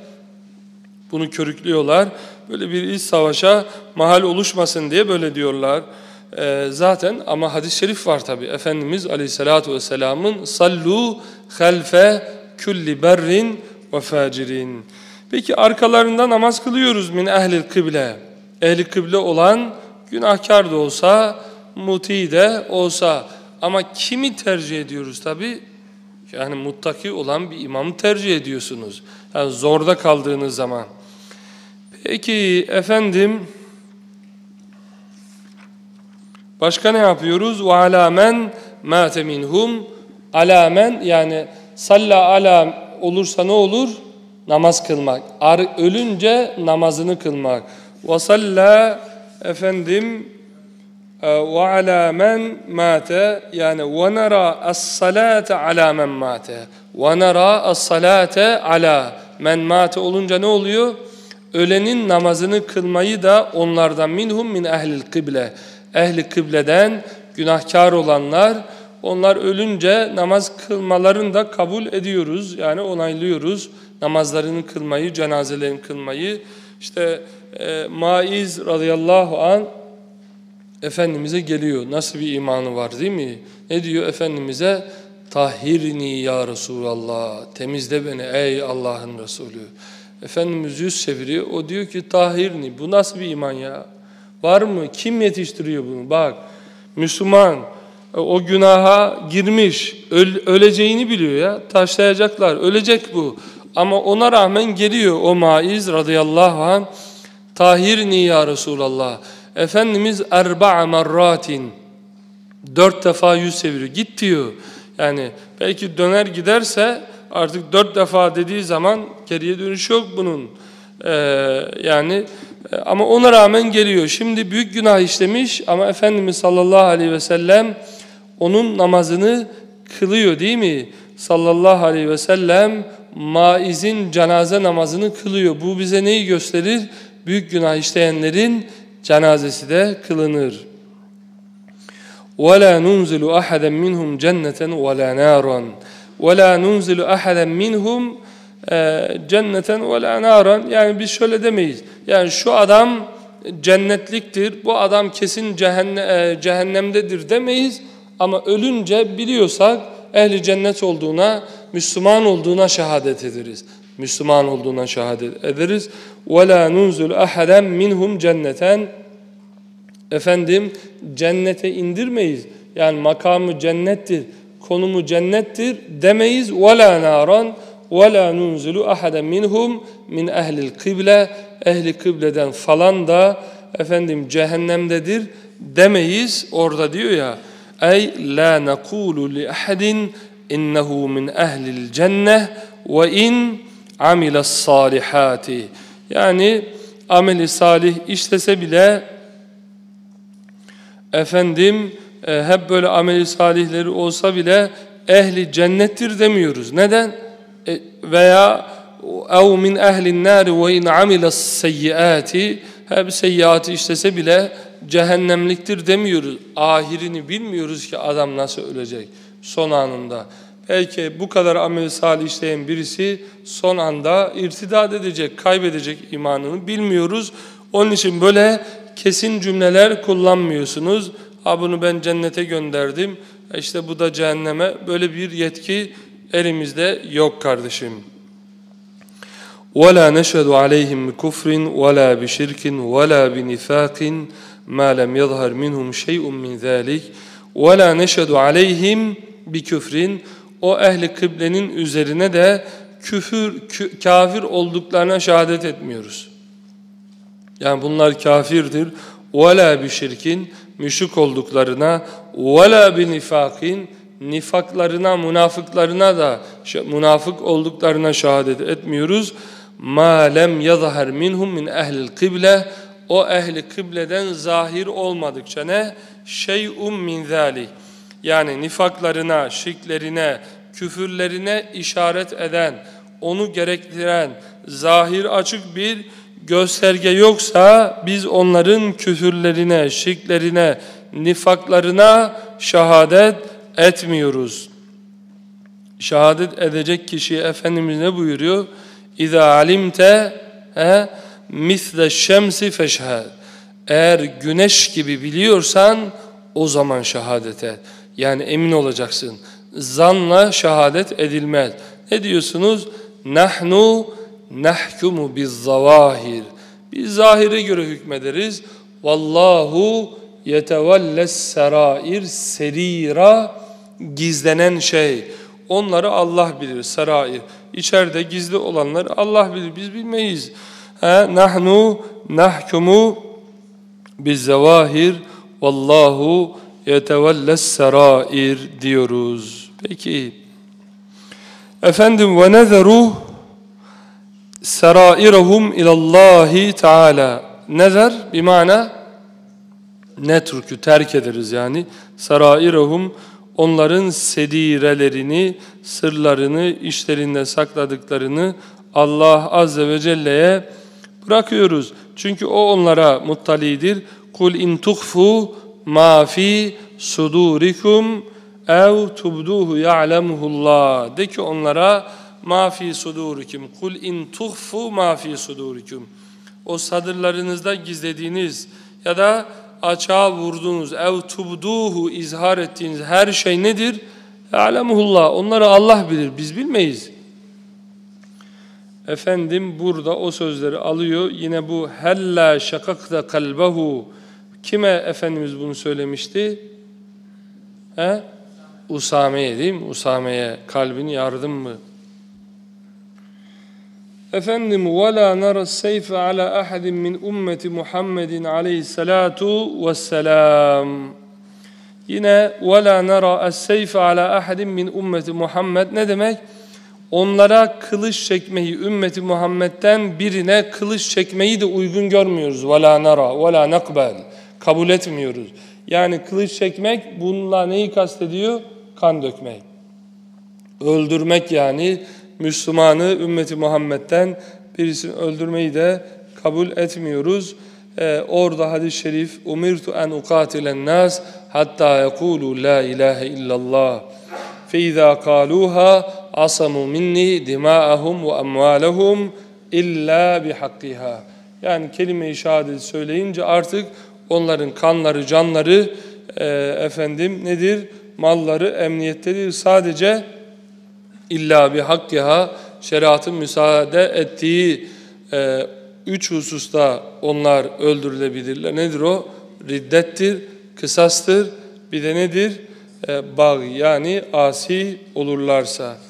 bunu körüklüyorlar. Böyle bir iç savaşa mahal oluşmasın diye böyle diyorlar. Ee, zaten ama hadis-i şerif var tabi. Efendimiz Aleyhisselatü Vesselam'ın sallu halfe külli berrin ve facirin. Peki arkalarında namaz kılıyoruz min ehlil kıble. Ehli kıble olan günahkar da olsa, muti de olsa. Ama kimi tercih ediyoruz tabi? Yani muttaki olan bir imamı tercih ediyorsunuz. Yani zorda kaldığınız zaman. Peki efendim başka ne yapıyoruz? Ve alamen mâte minhum alamen yani salla ala olursa ne olur? Namaz kılmak. Ar ölünce namazını kılmak. Ve salla efendim e, ve ala men mate yani ve nara as-salate ala men mate ve nara as-salate ala men mate olunca ne oluyor? ölenin namazını kılmayı da onlardan minhum min ehlil kıble. Ehli kıbleden günahkar olanlar onlar ölünce namaz kılmalarını da kabul ediyoruz. Yani onaylıyoruz. Namazlarını kılmayı, cenazelerini kılmayı. İşte e, Maiz radıyallahu an Efendimiz'e geliyor. Nasıl bir imanı var değil mi? Ne diyor Efendimiz'e? Tahhirni ya Resulallah. Temizle beni ey Allah'ın Resulü. Efendimiz yüz çeviriyor. O diyor ki tahirni. Bu nasıl bir iman ya? Var mı? Kim yetiştiriyor bunu? Bak Müslüman o günaha girmiş. Öl, öleceğini biliyor ya. Taşlayacaklar. Ölecek bu. Ama ona rağmen geliyor o maiz radıyallahu anh. Tahirni ya Resulallah. Efendimiz erba'a merratin. Dört defa yüz çeviriyor. Git diyor. Yani belki döner giderse artık dört defa dediği zaman geriye dönüş yok bunun. Ee, yani e, ama ona rağmen geliyor. Şimdi büyük günah işlemiş ama Efendimiz sallallahu aleyhi ve sellem onun namazını kılıyor değil mi? Sallallahu aleyhi ve sellem maizin cenaze namazını kılıyor. Bu bize neyi gösterir? Büyük günah işleyenlerin cenazesi de kılınır. وَلَا نُنْزِلُ أَحَدًا مِنْهُمْ جَنَّةً وَلَا نَارًا وَلَا نُنْزِلُ أَحَدًا مِنْهُمْ cenneten ve la naran yani biz şöyle demeyiz. Yani şu adam cennetliktir. Bu adam kesin cehenne, cehennemdedir demeyiz. Ama ölünce biliyorsak ehli cennet olduğuna, Müslüman olduğuna şehadet ederiz. Müslüman olduğuna şehadet ederiz. وَلَا نُنْزُلْ أَحَدًا minhum cenneten Efendim cennete indirmeyiz. Yani makamı cennettir, konumu cennettir demeyiz. وَلَا نَارًا وَلَا نُنْزِلُ أَحَدًا minhum min ehlil kıble ehli kıbleden falan da efendim cehennemdedir demeyiz. Orada diyor ya ey la nekulu li ahadin innehu min ehlil cenneh ve in amiles salihati yani ameli salih işlese bile efendim e, hep böyle ameli salihleri olsa bile ehli cennettir demiyoruz. Neden? E, veya ev min ehlin nari ve in amiles seyyiati hep seyyiatı işlese bile cehennemliktir demiyoruz. Ahirini bilmiyoruz ki adam nasıl ölecek son anında. Belki bu kadar amel salih işleyen birisi son anda irtidat edecek, kaybedecek imanını bilmiyoruz. Onun için böyle kesin cümleler kullanmıyorsunuz. Ha bunu ben cennete gönderdim, işte bu da cehenneme. Böyle bir yetki elimizde yok kardeşim. وَلَا نَشْهَدُ عَلَيْهِمْ بِكُفْرٍ وَلَا بِشِرْكٍ وَلَا بِنِفَاقٍ مَا لَمْ يَظْهَرْ مِنْهُمْ شَيْءٌ مِنْ ذَٰلِكِ وَلَا نَشْهَدُ عَلَيْهِمْ بِكُفْرٍ O ehli kıblenin üzerine de küfür, kafir olduklarına şehadet etmiyoruz. Yani bunlar kafirdir. وَلَا بِشِرْكٍ Müşrik olduklarına وَلَا بِنِفَاقٍ nifaklarına, münafıklarına da münafık olduklarına şehadet etmiyoruz. Ma lem yazhar minhum min ehlil kıble o ehli kıbleden zahir olmadıkça ne? Şey'un min zalik. Yani nifaklarına, şirklerine, küfürlerine işaret eden, onu gerektiren zahir açık bir gösterge yoksa biz onların küfürlerine, şirklerine, nifaklarına şehadet etmiyoruz. Şehadet edecek kişiye Efendimiz ne buyuruyor? İza alimte he, misle şemsi feşhed. Eğer güneş gibi biliyorsan o zaman şehadet et. Yani emin olacaksın. Zanla şehadet edilmez. Ne diyorsunuz? Nahnu nahkumu biz zavahir. Biz zahire göre hükmederiz. Vallahu yetevelles serair serira gizlenen şey. Onları Allah bilir. Serair. İçeride gizli olanları Allah bilir. Biz bilmeyiz. Nahnu nahkumu bizzevahir vallahu yetevelles serair diyoruz. Peki. Efendim ve nezeru serairahum ilallahi teala. Nezer bir mana netrükü terk ederiz yani. Serairahum onların sedirelerini, sırlarını, işlerinde sakladıklarını Allah Azze ve Celle'ye bırakıyoruz. Çünkü o onlara muttalidir. Kul in tuhfu ma fi sudurikum ev tubduhu ya'lemuhullah. De ki onlara ma fi sudurikum. Kul in tuhfu ma fi sudurikum. O sadırlarınızda gizlediğiniz ya da açığa vurduğunuz, ev tubduhu izhar ettiğiniz her şey nedir? Alemuhullah. Onları Allah bilir. Biz bilmeyiz. Efendim burada o sözleri alıyor. Yine bu hella şakakta kalbehu. Kime Efendimiz bunu söylemişti? He? Usame'ye değil mi? Usame'ye kalbini yardım mı? Efendim وَلَا نَرَى السَّيْفَ عَلَى أَحَدٍ مِّنْ اُمَّةِ مُحَمَّدٍ عَلَيْهِ السَّلَاتُ وَالسَّلَامُ Yine وَلَا نَرَى السَّيْفَ عَلَى أَحَدٍ مِّنْ اُمَّةِ Muhammed ne demek? onlara kılıç çekmeyi ümmeti Muhammed'den birine kılıç çekmeyi de uygun görmüyoruz. Vela nara ve nakbel. Kabul etmiyoruz. Yani kılıç çekmek bununla neyi kastediyor? Kan dökmek. Öldürmek yani Müslümanı ümmeti Muhammed'den birisini öldürmeyi de kabul etmiyoruz. Ee, orada hadis-i şerif umirtu en ukatilen nas hatta yekulu la ilahe illallah fe izâ kâluha asamu minni dimâ'ahum ve emvâlehum illa bihakkiha. Yani kelime-i şehadet söyleyince artık onların kanları, canları e, efendim nedir? Malları emniyettedir. Sadece illa bi hakkiha şeriatın müsaade ettiği e, üç hususta onlar öldürülebilirler. Nedir o? Riddettir, kısastır, bir de nedir? E, bağ yani asi olurlarsa.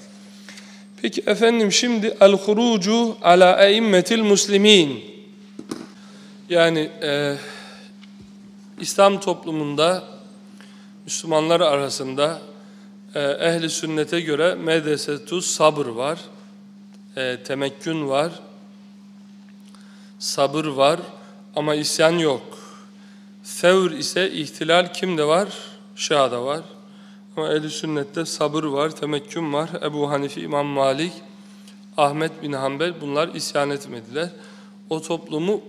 Peki efendim şimdi el-hurucu ala eimmetil muslimin. Yani e, İslam toplumunda Müslümanlar arasında e, ehli sünnete göre medresetü sabır var, e, temekkün var, sabır var ama isyan yok. Sevr ise ihtilal kimde var? Şia'da var. Ama ehl sünnette sabır var, temekkün var. Ebu Hanife, İmam Malik, Ahmet bin Hanbel bunlar isyan etmediler. O toplumu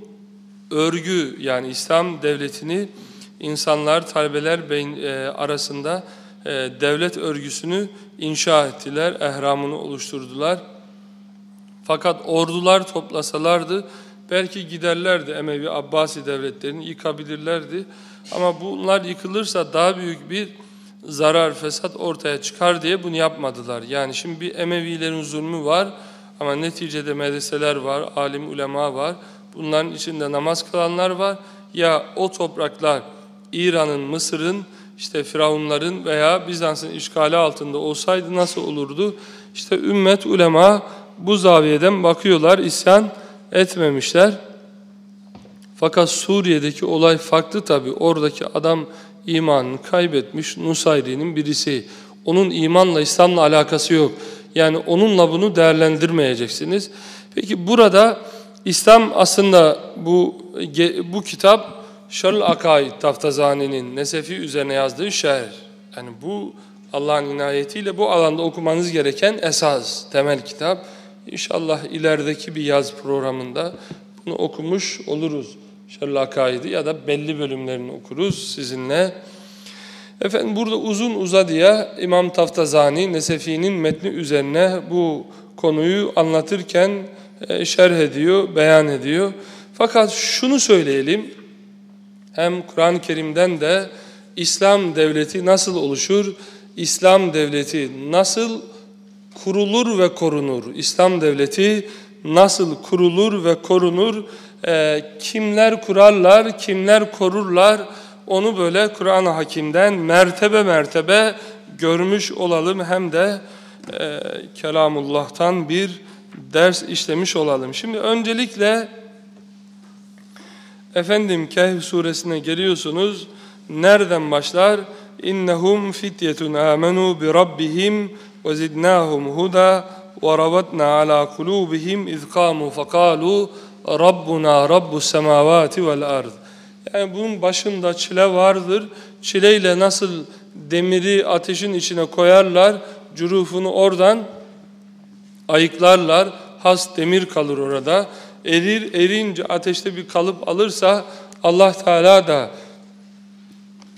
örgü yani İslam devletini insanlar, talebeler e, arasında e, devlet örgüsünü inşa ettiler, ehramını oluşturdular. Fakat ordular toplasalardı belki giderlerdi Emevi Abbasi devletlerini yıkabilirlerdi. Ama bunlar yıkılırsa daha büyük bir zarar, fesat ortaya çıkar diye bunu yapmadılar. Yani şimdi bir Emevilerin zulmü var ama neticede medreseler var, alim ulema var. Bunların içinde namaz kılanlar var. Ya o topraklar İran'ın, Mısır'ın, işte Firavunların veya Bizans'ın işgali altında olsaydı nasıl olurdu? İşte ümmet, ulema bu zaviyeden bakıyorlar, isyan etmemişler. Fakat Suriye'deki olay farklı tabi. Oradaki adam imanını kaybetmiş Nusayri'nin birisi. Onun imanla, İslam'la alakası yok. Yani onunla bunu değerlendirmeyeceksiniz. Peki burada İslam aslında bu bu kitap Şarl Akaid Taftazani'nin Nesefi üzerine yazdığı şer. Yani bu Allah'ın inayetiyle bu alanda okumanız gereken esas, temel kitap. İnşallah ilerideki bir yaz programında bunu okumuş oluruz. Şerl Akaid'i ya da belli bölümlerini okuruz sizinle. Efendim burada uzun uzadıya İmam Taftazani Nesefi'nin metni üzerine bu konuyu anlatırken e, şerh ediyor, beyan ediyor. Fakat şunu söyleyelim, hem Kur'an-ı Kerim'den de İslam devleti nasıl oluşur, İslam devleti nasıl kurulur ve korunur, İslam devleti nasıl kurulur ve korunur, e, kimler kurarlar, kimler korurlar, onu böyle Kur'an-ı Hakim'den mertebe mertebe görmüş olalım hem de e, Kelamullah'tan bir ders işlemiş olalım. Şimdi öncelikle efendim Kehf suresine geliyorsunuz. Nereden başlar? İnnehum fityetun amenu bi rabbihim ve zidnahum huda ve rabatna ala kulubihim iz qamu faqalu Rabbuna rabbus semavati vel ard. Yani bunun başında çile vardır. Çileyle nasıl demiri ateşin içine koyarlar, cürufunu oradan ayıklarlar. Has demir kalır orada. Erir, erince ateşte bir kalıp alırsa Allah Teala da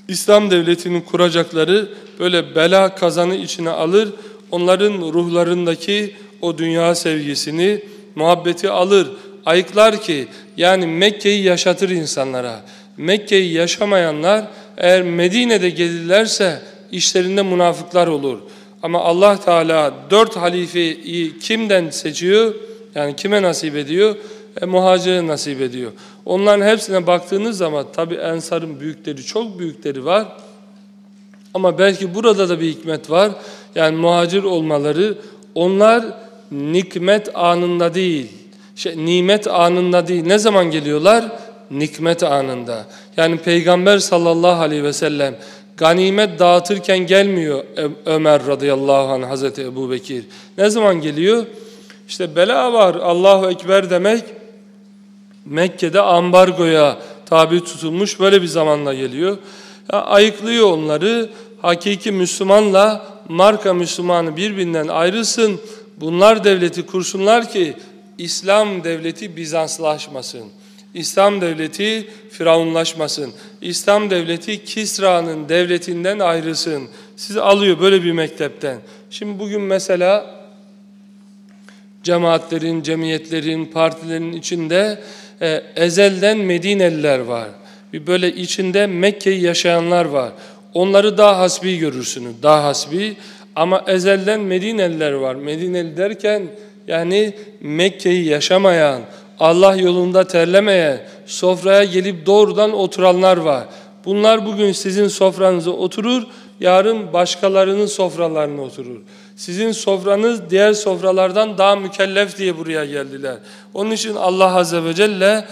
İslam devletinin kuracakları böyle bela kazanı içine alır. Onların ruhlarındaki o dünya sevgisini, muhabbeti alır. Ayıklar ki yani Mekke'yi yaşatır insanlara. Mekke'yi yaşamayanlar eğer Medine'de gelirlerse işlerinde münafıklar olur. Ama Allah Teala dört halifeyi kimden seçiyor? Yani kime nasip ediyor? E, muhacire nasip ediyor. Onların hepsine baktığınız zaman tabi Ensar'ın büyükleri, çok büyükleri var. Ama belki burada da bir hikmet var. Yani muhacir olmaları onlar nikmet anında değil, şey, nimet anında değil. Ne zaman geliyorlar? Nikmet anında. Yani Peygamber sallallahu aleyhi ve sellem ganimet dağıtırken gelmiyor Ömer radıyallahu anh Hazreti Ebu Bekir. Ne zaman geliyor? İşte bela var Allahu Ekber demek Mekke'de ambargoya tabi tutulmuş böyle bir zamanla geliyor. Ya, ayıklıyor onları. Hakiki Müslümanla marka Müslümanı birbirinden ayrılsın. Bunlar devleti kursunlar ki İslam devleti Bizanslaşmasın. İslam devleti Firavunlaşmasın. İslam devleti Kisra'nın devletinden ayrılsın. Sizi alıyor böyle bir mektepten. Şimdi bugün mesela cemaatlerin, cemiyetlerin, partilerin içinde e, ezelden Medineliler var. Bir böyle içinde Mekke'yi yaşayanlar var. Onları daha hasbi görürsünüz, daha hasbi. Ama ezelden Medineliler var. Medineli derken yani Mekke'yi yaşamayan, Allah yolunda terlemeyen, sofraya gelip doğrudan oturanlar var. Bunlar bugün sizin sofranıza oturur, yarın başkalarının sofralarına oturur. Sizin sofranız diğer sofralardan daha mükellef diye buraya geldiler. Onun için Allah Azze ve Celle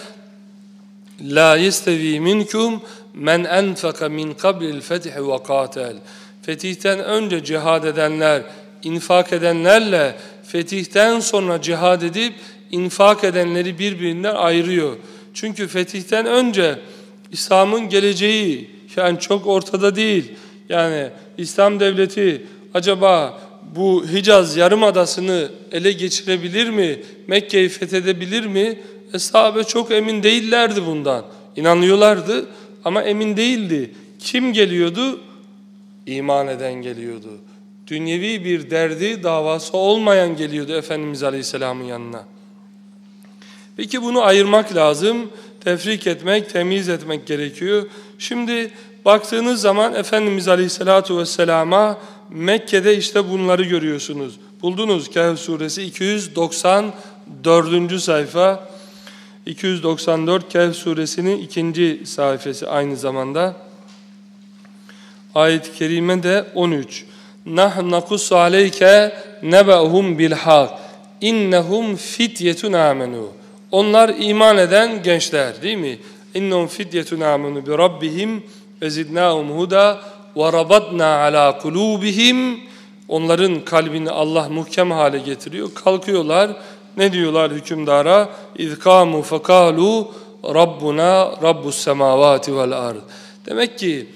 La yestevi minkum men enfaka min kablil fethi ve katel. Fetihten önce cihad edenler, infak edenlerle fetihten sonra cihad edip infak edenleri birbirinden ayırıyor. Çünkü fetihten önce İslam'ın geleceği yani çok ortada değil. Yani İslam devleti acaba bu Hicaz Yarımadası'nı ele geçirebilir mi? Mekke'yi fethedebilir mi? E sahabe çok emin değillerdi bundan. İnanıyorlardı ama emin değildi. Kim geliyordu? İman eden geliyordu. Dünyevi bir derdi, davası olmayan geliyordu Efendimiz Aleyhisselam'ın yanına. Peki bunu ayırmak lazım, tefrik etmek, temiz etmek gerekiyor. Şimdi baktığınız zaman Efendimiz Aleyhisselatü Vesselam'a Mekke'de işte bunları görüyorsunuz. Buldunuz Kehf suresi 294. sayfa. 294 Kehf suresinin ikinci sayfası aynı zamanda. Ayet-i kerime de 13. Nah nakus aleyke nebehum bil hak. İnnehum fityetun amenu. Onlar iman eden gençler değil mi? İnnehum fityetun amenu bi rabbihim ve zidnahum huda ve rabatna ala kulubihim. Onların kalbini Allah muhkem hale getiriyor. Kalkıyorlar. Ne diyorlar hükümdara? İzkamu fekalu Rabbuna Rabbus semavati vel ard. Demek ki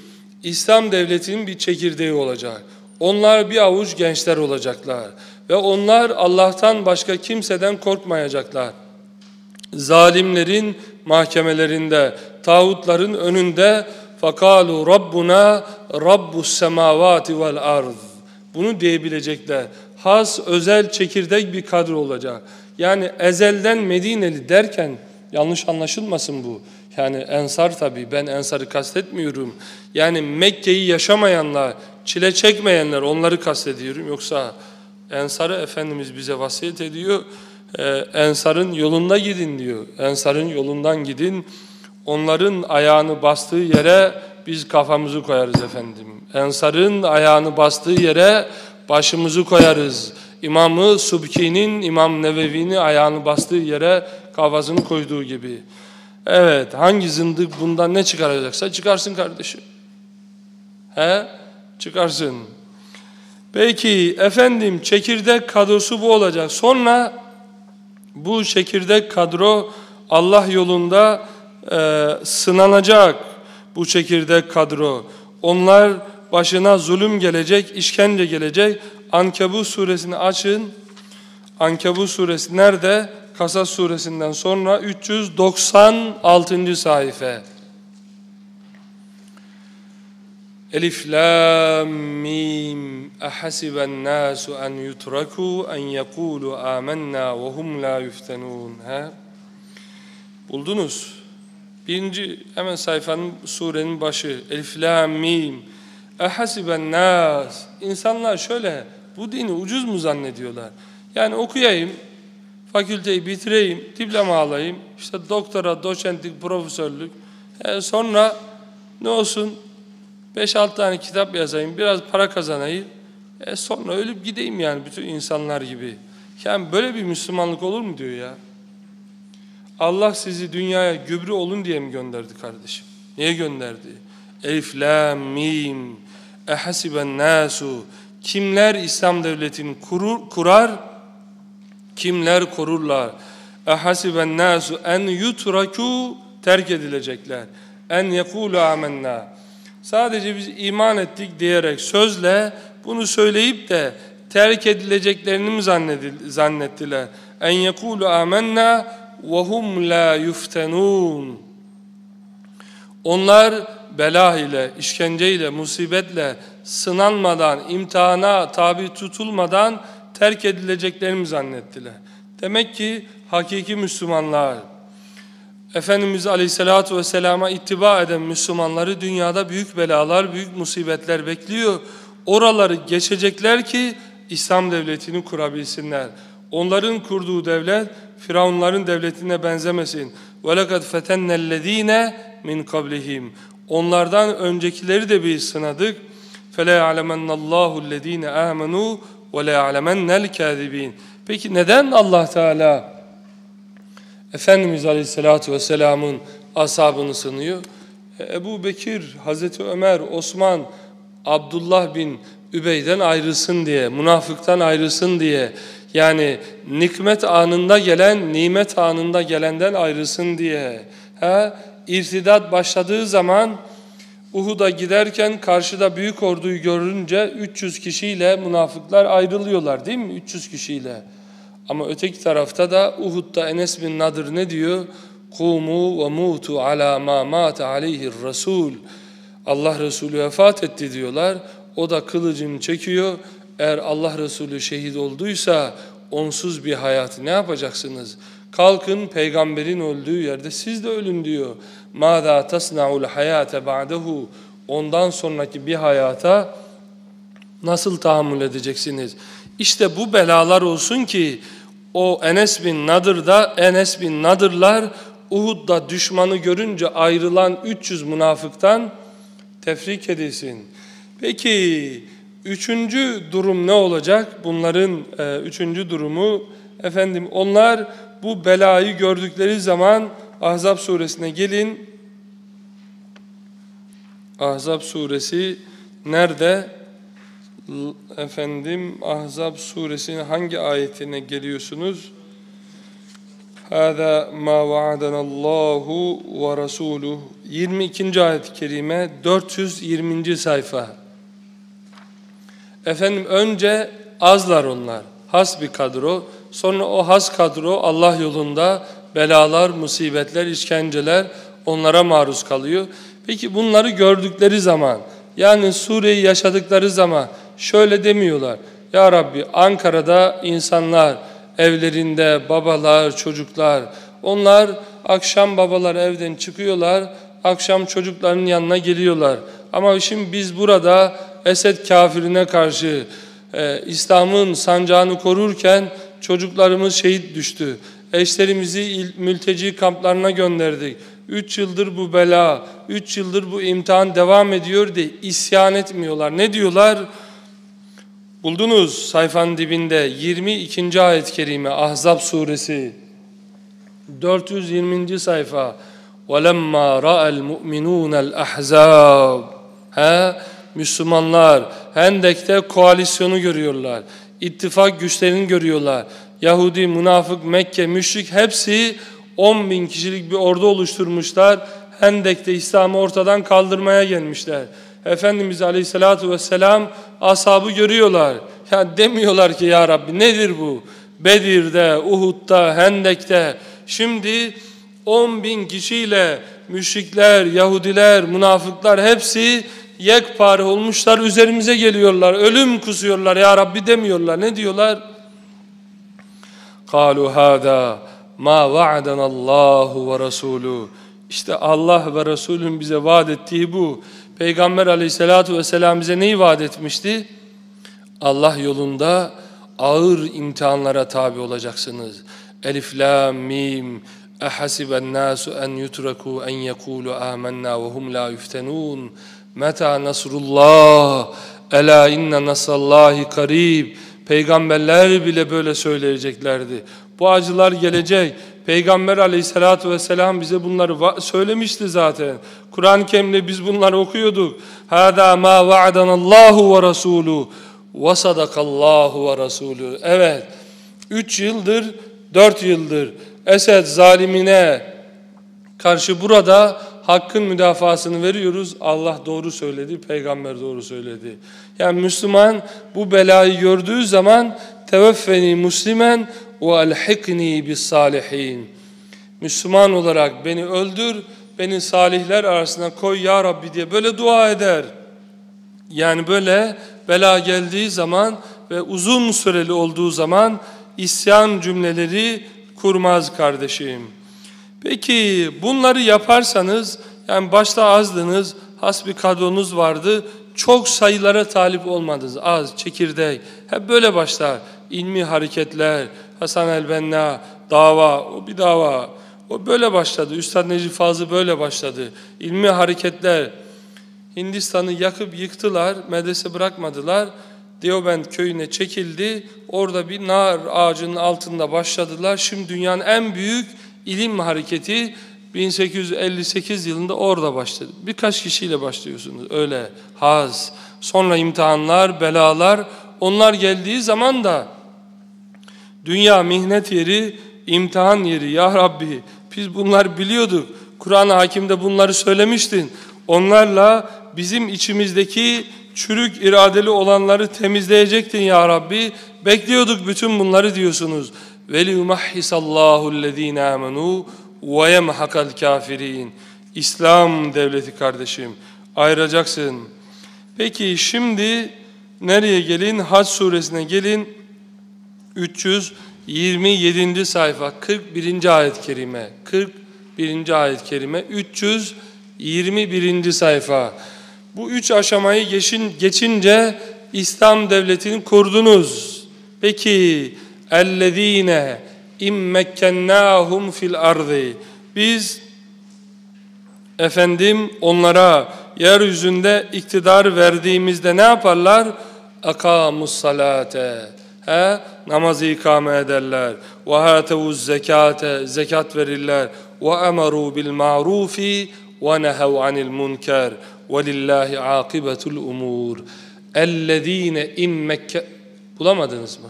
İslam devletinin bir çekirdeği olacak. Onlar bir avuç gençler olacaklar. Ve onlar Allah'tan başka kimseden korkmayacaklar. Zalimlerin mahkemelerinde, tağutların önünde fakalu Rabbuna Rabbus semavati vel ard. Bunu diyebilecekler. Has, özel, çekirdek bir kadro olacak. Yani ezelden Medineli derken yanlış anlaşılmasın bu. Yani ensar tabii ben ensarı kastetmiyorum. Yani Mekke'yi yaşamayanlar, çile çekmeyenler onları kastediyorum. Yoksa ensarı Efendimiz bize vasiyet ediyor. Ee, ensarın yolunda gidin diyor. Ensarın yolundan gidin. Onların ayağını bastığı yere biz kafamızı koyarız efendim. Ensarın ayağını bastığı yere başımızı koyarız. İmamı Subki'nin, İmam Nevevi'nin ayağını bastığı yere kafasını koyduğu gibi. Evet, hangi zındık bundan ne çıkaracaksa çıkarsın kardeşim. He? Çıkarsın. Peki efendim çekirdek kadrosu bu olacak. Sonra bu çekirdek kadro Allah yolunda e, sınanacak bu çekirdek kadro. Onlar başına zulüm gelecek, işkence gelecek. Ankebut suresini açın. Ankebut suresi nerede? Kasas suresinden sonra 396. sayfa. Elif lam mim ahasiben nasu en yutraku en yekulu amennâ ve hum la yuftenun. He? Buldunuz. Birinci hemen sayfanın surenin başı. Elif lam mim ahasiben nas. İnsanlar şöyle bu dini ucuz mu zannediyorlar? Yani okuyayım, fakülteyi bitireyim, diploma alayım, işte doktora, doçentlik, profesörlük. E sonra ne olsun? 5-6 tane kitap yazayım, biraz para kazanayım. E sonra ölüp gideyim yani bütün insanlar gibi. Yani böyle bir Müslümanlık olur mu diyor ya. Allah sizi dünyaya gübre olun diye mi gönderdi kardeşim? Niye gönderdi? Elif, la, mim, ehasiben nasu. Kimler İslam devletini kurur, kurar? Kimler korurlar? Ehasiben nasu en yutraku terk edilecekler. En yekulu amennâ. Sadece biz iman ettik diyerek sözle bunu söyleyip de terk edileceklerini mi zannettiler? En yekulu amennâ ve hum la yuftenun. Onlar bela ile, işkence ile, musibetle sınanmadan, imtihana tabi tutulmadan terk edileceklerini zannettiler. Demek ki hakiki Müslümanlar, Efendimiz Aleyhisselatü Vesselam'a ittiba eden Müslümanları dünyada büyük belalar, büyük musibetler bekliyor. Oraları geçecekler ki İslam devletini kurabilsinler. Onların kurduğu devlet Firavunların devletine benzemesin. وَلَقَدْ فَتَنَّ الَّذ۪ينَ min قَبْلِهِمْ Onlardan öncekileri de bir sınadık. فَلَا يَعْلَمَنَّ اللّٰهُ الَّذ۪ينَ آمَنُوا وَلَا يَعْلَمَنَّ الْكَاذِب۪ينَ Peki neden Allah Teala Efendimiz Aleyhisselatü Vesselam'ın ashabını sınıyor? E, Ebu Bekir, Hazreti Ömer, Osman, Abdullah bin Übey'den ayrılsın diye, münafıktan ayrılsın diye, yani nikmet anında gelen, nimet anında gelenden ayrılsın diye. Ha? İrtidat başladığı zaman Uhud'a giderken karşıda büyük orduyu görünce 300 kişiyle münafıklar ayrılıyorlar değil mi? 300 kişiyle. Ama öteki tarafta da Uhud'da Enes bin Nadir ne diyor? Kumu ve mutu ala ma mata aleyhi rasul. Allah Resulü vefat etti diyorlar. O da kılıcını çekiyor. Eğer Allah Resulü şehit olduysa onsuz bir hayatı ne yapacaksınız? Kalkın peygamberin öldüğü yerde siz de ölün diyor. Mâzâ tasna'ul hayâte ba'dehu. Ondan sonraki bir hayata nasıl tahammül edeceksiniz? İşte bu belalar olsun ki o Enes bin Nadır'da Enes bin Nadırlar Uhud'da düşmanı görünce ayrılan 300 münafıktan tefrik edilsin. Peki üçüncü durum ne olacak? Bunların e, üçüncü durumu efendim onlar bu belayı gördükleri zaman Ahzab suresine gelin. Ahzab suresi nerede? Efendim Ahzab suresinin hangi ayetine geliyorsunuz? Hâzâ mâ vaadanallahi ve rasûluh 22. ayet-i kerime 420. sayfa. Efendim önce azlar onlar. Has bir kadro. Sonra o has kadro Allah yolunda belalar, musibetler, işkenceler onlara maruz kalıyor. Peki bunları gördükleri zaman yani Suriye'yi yaşadıkları zaman şöyle demiyorlar. Ya Rabbi Ankara'da insanlar evlerinde babalar, çocuklar onlar akşam babalar evden çıkıyorlar, akşam çocukların yanına geliyorlar. Ama şimdi biz burada Esed kafirine karşı e, İslam'ın sancağını korurken çocuklarımız şehit düştü. Eşlerimizi mülteci kamplarına gönderdik. Üç yıldır bu bela, üç yıldır bu imtihan devam ediyor diye isyan etmiyorlar. Ne diyorlar? Buldunuz sayfanın dibinde 22. ayet-i kerime Ahzab suresi 420. sayfa وَلَمَّا رَأَ الْمُؤْمِنُونَ الْأَحْزَابِ ha? Müslümanlar Hendek'te koalisyonu görüyorlar. İttifak güçlerini görüyorlar. Yahudi, münafık, Mekke, müşrik hepsi 10 bin kişilik bir ordu oluşturmuşlar. Hendek'te İslam'ı ortadan kaldırmaya gelmişler. Efendimiz Aleyhisselatü Vesselam ashabı görüyorlar. Ya demiyorlar ki ya Rabbi nedir bu? Bedir'de, Uhud'da, Hendek'te şimdi 10 bin kişiyle müşrikler, Yahudiler, münafıklar hepsi yekpare olmuşlar üzerimize geliyorlar. Ölüm kusuyorlar ya Rabbi demiyorlar. Ne diyorlar? قَالُوا هَذَا مَا وَعَدَنَ اللّٰهُ وَرَسُولُهُ İşte Allah ve Resulün bize vaat ettiği bu. Peygamber aleyhissalatu vesselam bize neyi vaat etmişti? Allah yolunda ağır imtihanlara tabi olacaksınız. Elif, la, mim, ehasiben nasu en yutraku en yekulu amennâ ve hum la yuftenûn. Meta nasrullah, ela inne nasallahi karib. Peygamberler bile böyle söyleyeceklerdi. Bu acılar gelecek. Peygamber aleyhissalatü vesselam bize bunları söylemişti zaten. Kur'an-ı Kerim'de biz bunları okuyorduk. Hâdâ mâ va'danallahu ve rasûlû ve sadakallahu ve rasûlû. Evet, üç yıldır, dört yıldır Esed zalimine karşı burada hakkın müdafasını veriyoruz. Allah doğru söyledi, peygamber doğru söyledi. Yani Müslüman bu belayı gördüğü zaman teveffeni muslimen bis salihin. Müslüman olarak beni öldür, beni salihler arasına koy ya Rabbi diye böyle dua eder. Yani böyle bela geldiği zaman ve uzun süreli olduğu zaman isyan cümleleri kurmaz kardeşim. Peki bunları yaparsanız yani başta azdınız, has bir kadronuz vardı, çok sayılara talip olmadınız, az, çekirdek. Hep böyle başlar. İlmi hareketler, Hasan el-Benna, dava, o bir dava. O böyle başladı. Üstad Necip Fazıl böyle başladı. İlmi hareketler. Hindistan'ı yakıp yıktılar, medrese bırakmadılar. Deobend köyüne çekildi. Orada bir nar ağacının altında başladılar. Şimdi dünyanın en büyük ilim hareketi 1858 yılında orada başladı. Birkaç kişiyle başlıyorsunuz. Öyle haz. Sonra imtihanlar, belalar. Onlar geldiği zaman da dünya mihnet yeri, imtihan yeri. Ya Rabbi biz bunlar biliyorduk. Kur'an-ı Hakim'de bunları söylemiştin. Onlarla bizim içimizdeki çürük iradeli olanları temizleyecektin ya Rabbi. Bekliyorduk bütün bunları diyorsunuz. وَلِيُمَحِّسَ اللّٰهُ الَّذ۪ينَ آمَنُوا وَيَمْحَقَ الْكَافِر۪ينَ İslam devleti kardeşim. Ayıracaksın. Peki şimdi nereye gelin? Hac suresine gelin. 327. sayfa 41. ayet-i kerime 41. ayet-i kerime 321. sayfa bu üç aşamayı geçin, geçince İslam devletini kurdunuz. Peki ellezine immekkennâhum fil ardi biz efendim onlara yeryüzünde iktidar verdiğimizde ne yaparlar? Akamus salate. He? namazı ikame ederler. Ve hatevuz zekate zekat verirler. Ve emeru bil ma'rufi ve nehev anil munker. Ve lillahi akibetul umur. Ellezine immekke Bulamadınız mı?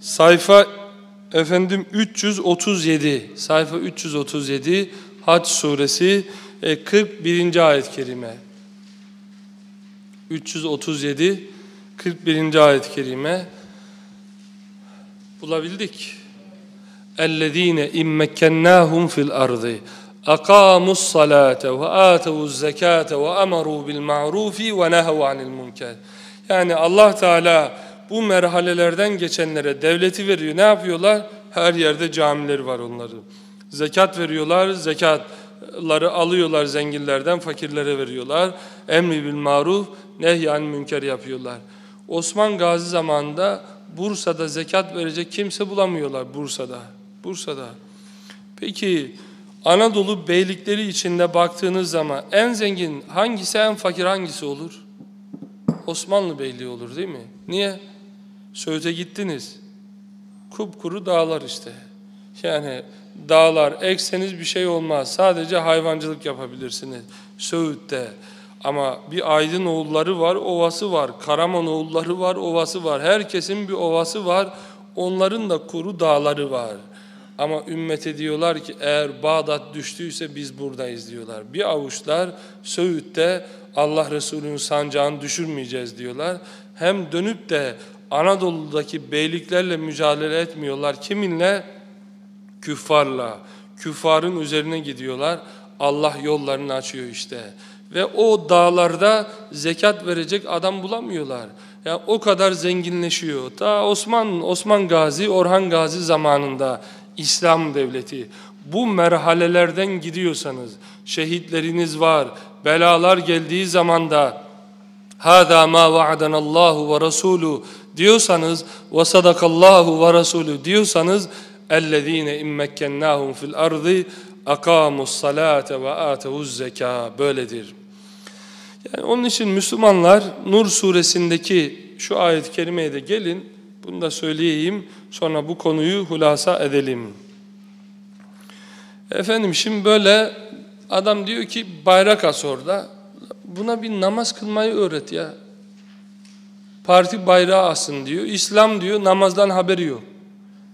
Sayfa efendim 337. Sayfa 337 Hac suresi e, 41. ayet-i kerime. 337 41. ayet-i kerime bulabildik. اَلَّذ۪ينَ اِمَّكَّنَّاهُمْ فِي الْأَرْضِ أقاموا الصلاة وآتوا الزكاة وأمروا بالمعروف ونهوا عن المنكر. Yani Allah Teala bu merhalelerden geçenlere devleti veriyor. Ne yapıyorlar? Her yerde camileri var onların. Zekat veriyorlar, zekatları alıyorlar zenginlerden, fakirlere veriyorlar. Emri bil maruf, nehyan münker yapıyorlar. Osman Gazi zamanında Bursa'da zekat verecek kimse bulamıyorlar Bursa'da. Bursa'da. Peki Anadolu beylikleri içinde baktığınız zaman en zengin hangisi en fakir hangisi olur? Osmanlı Beyliği olur değil mi? Niye? Söğüt'e gittiniz. Kupkuru dağlar işte. Yani dağlar ekseniz bir şey olmaz. Sadece hayvancılık yapabilirsiniz. Söğüt'te. Ama bir Aydın oğulları var, ovası var. Karaman oğulları var, ovası var. Herkesin bir ovası var. Onların da kuru dağları var. Ama ümmete diyorlar ki eğer Bağdat düştüyse biz buradayız diyorlar. Bir avuçlar Söğüt'te Allah Resulü'nün sancağını düşürmeyeceğiz diyorlar. Hem dönüp de Anadolu'daki beyliklerle mücadele etmiyorlar. Kiminle? Küffarla. Küffarın üzerine gidiyorlar. Allah yollarını açıyor işte. Ve o dağlarda zekat verecek adam bulamıyorlar. Yani o kadar zenginleşiyor. Ta Osman Osman Gazi, Orhan Gazi zamanında İslam devleti. Bu merhalelerden gidiyorsanız, şehitleriniz var, belalar geldiği zaman da hâdâ mâ va'adanallâhu ve rasûlû diyorsanız sadakallahu ve rasulü diyorsanız immekkennâhum fil ardı akamus salate ve atevuz zeka böyledir. Yani onun için Müslümanlar Nur suresindeki şu ayet-i kerimeye de gelin bunu da söyleyeyim. Sonra bu konuyu hulasa edelim. Efendim şimdi böyle adam diyor ki bayrak as orada. Buna bir namaz kılmayı öğret ya. Parti bayrağı asın diyor. İslam diyor namazdan haberi yok.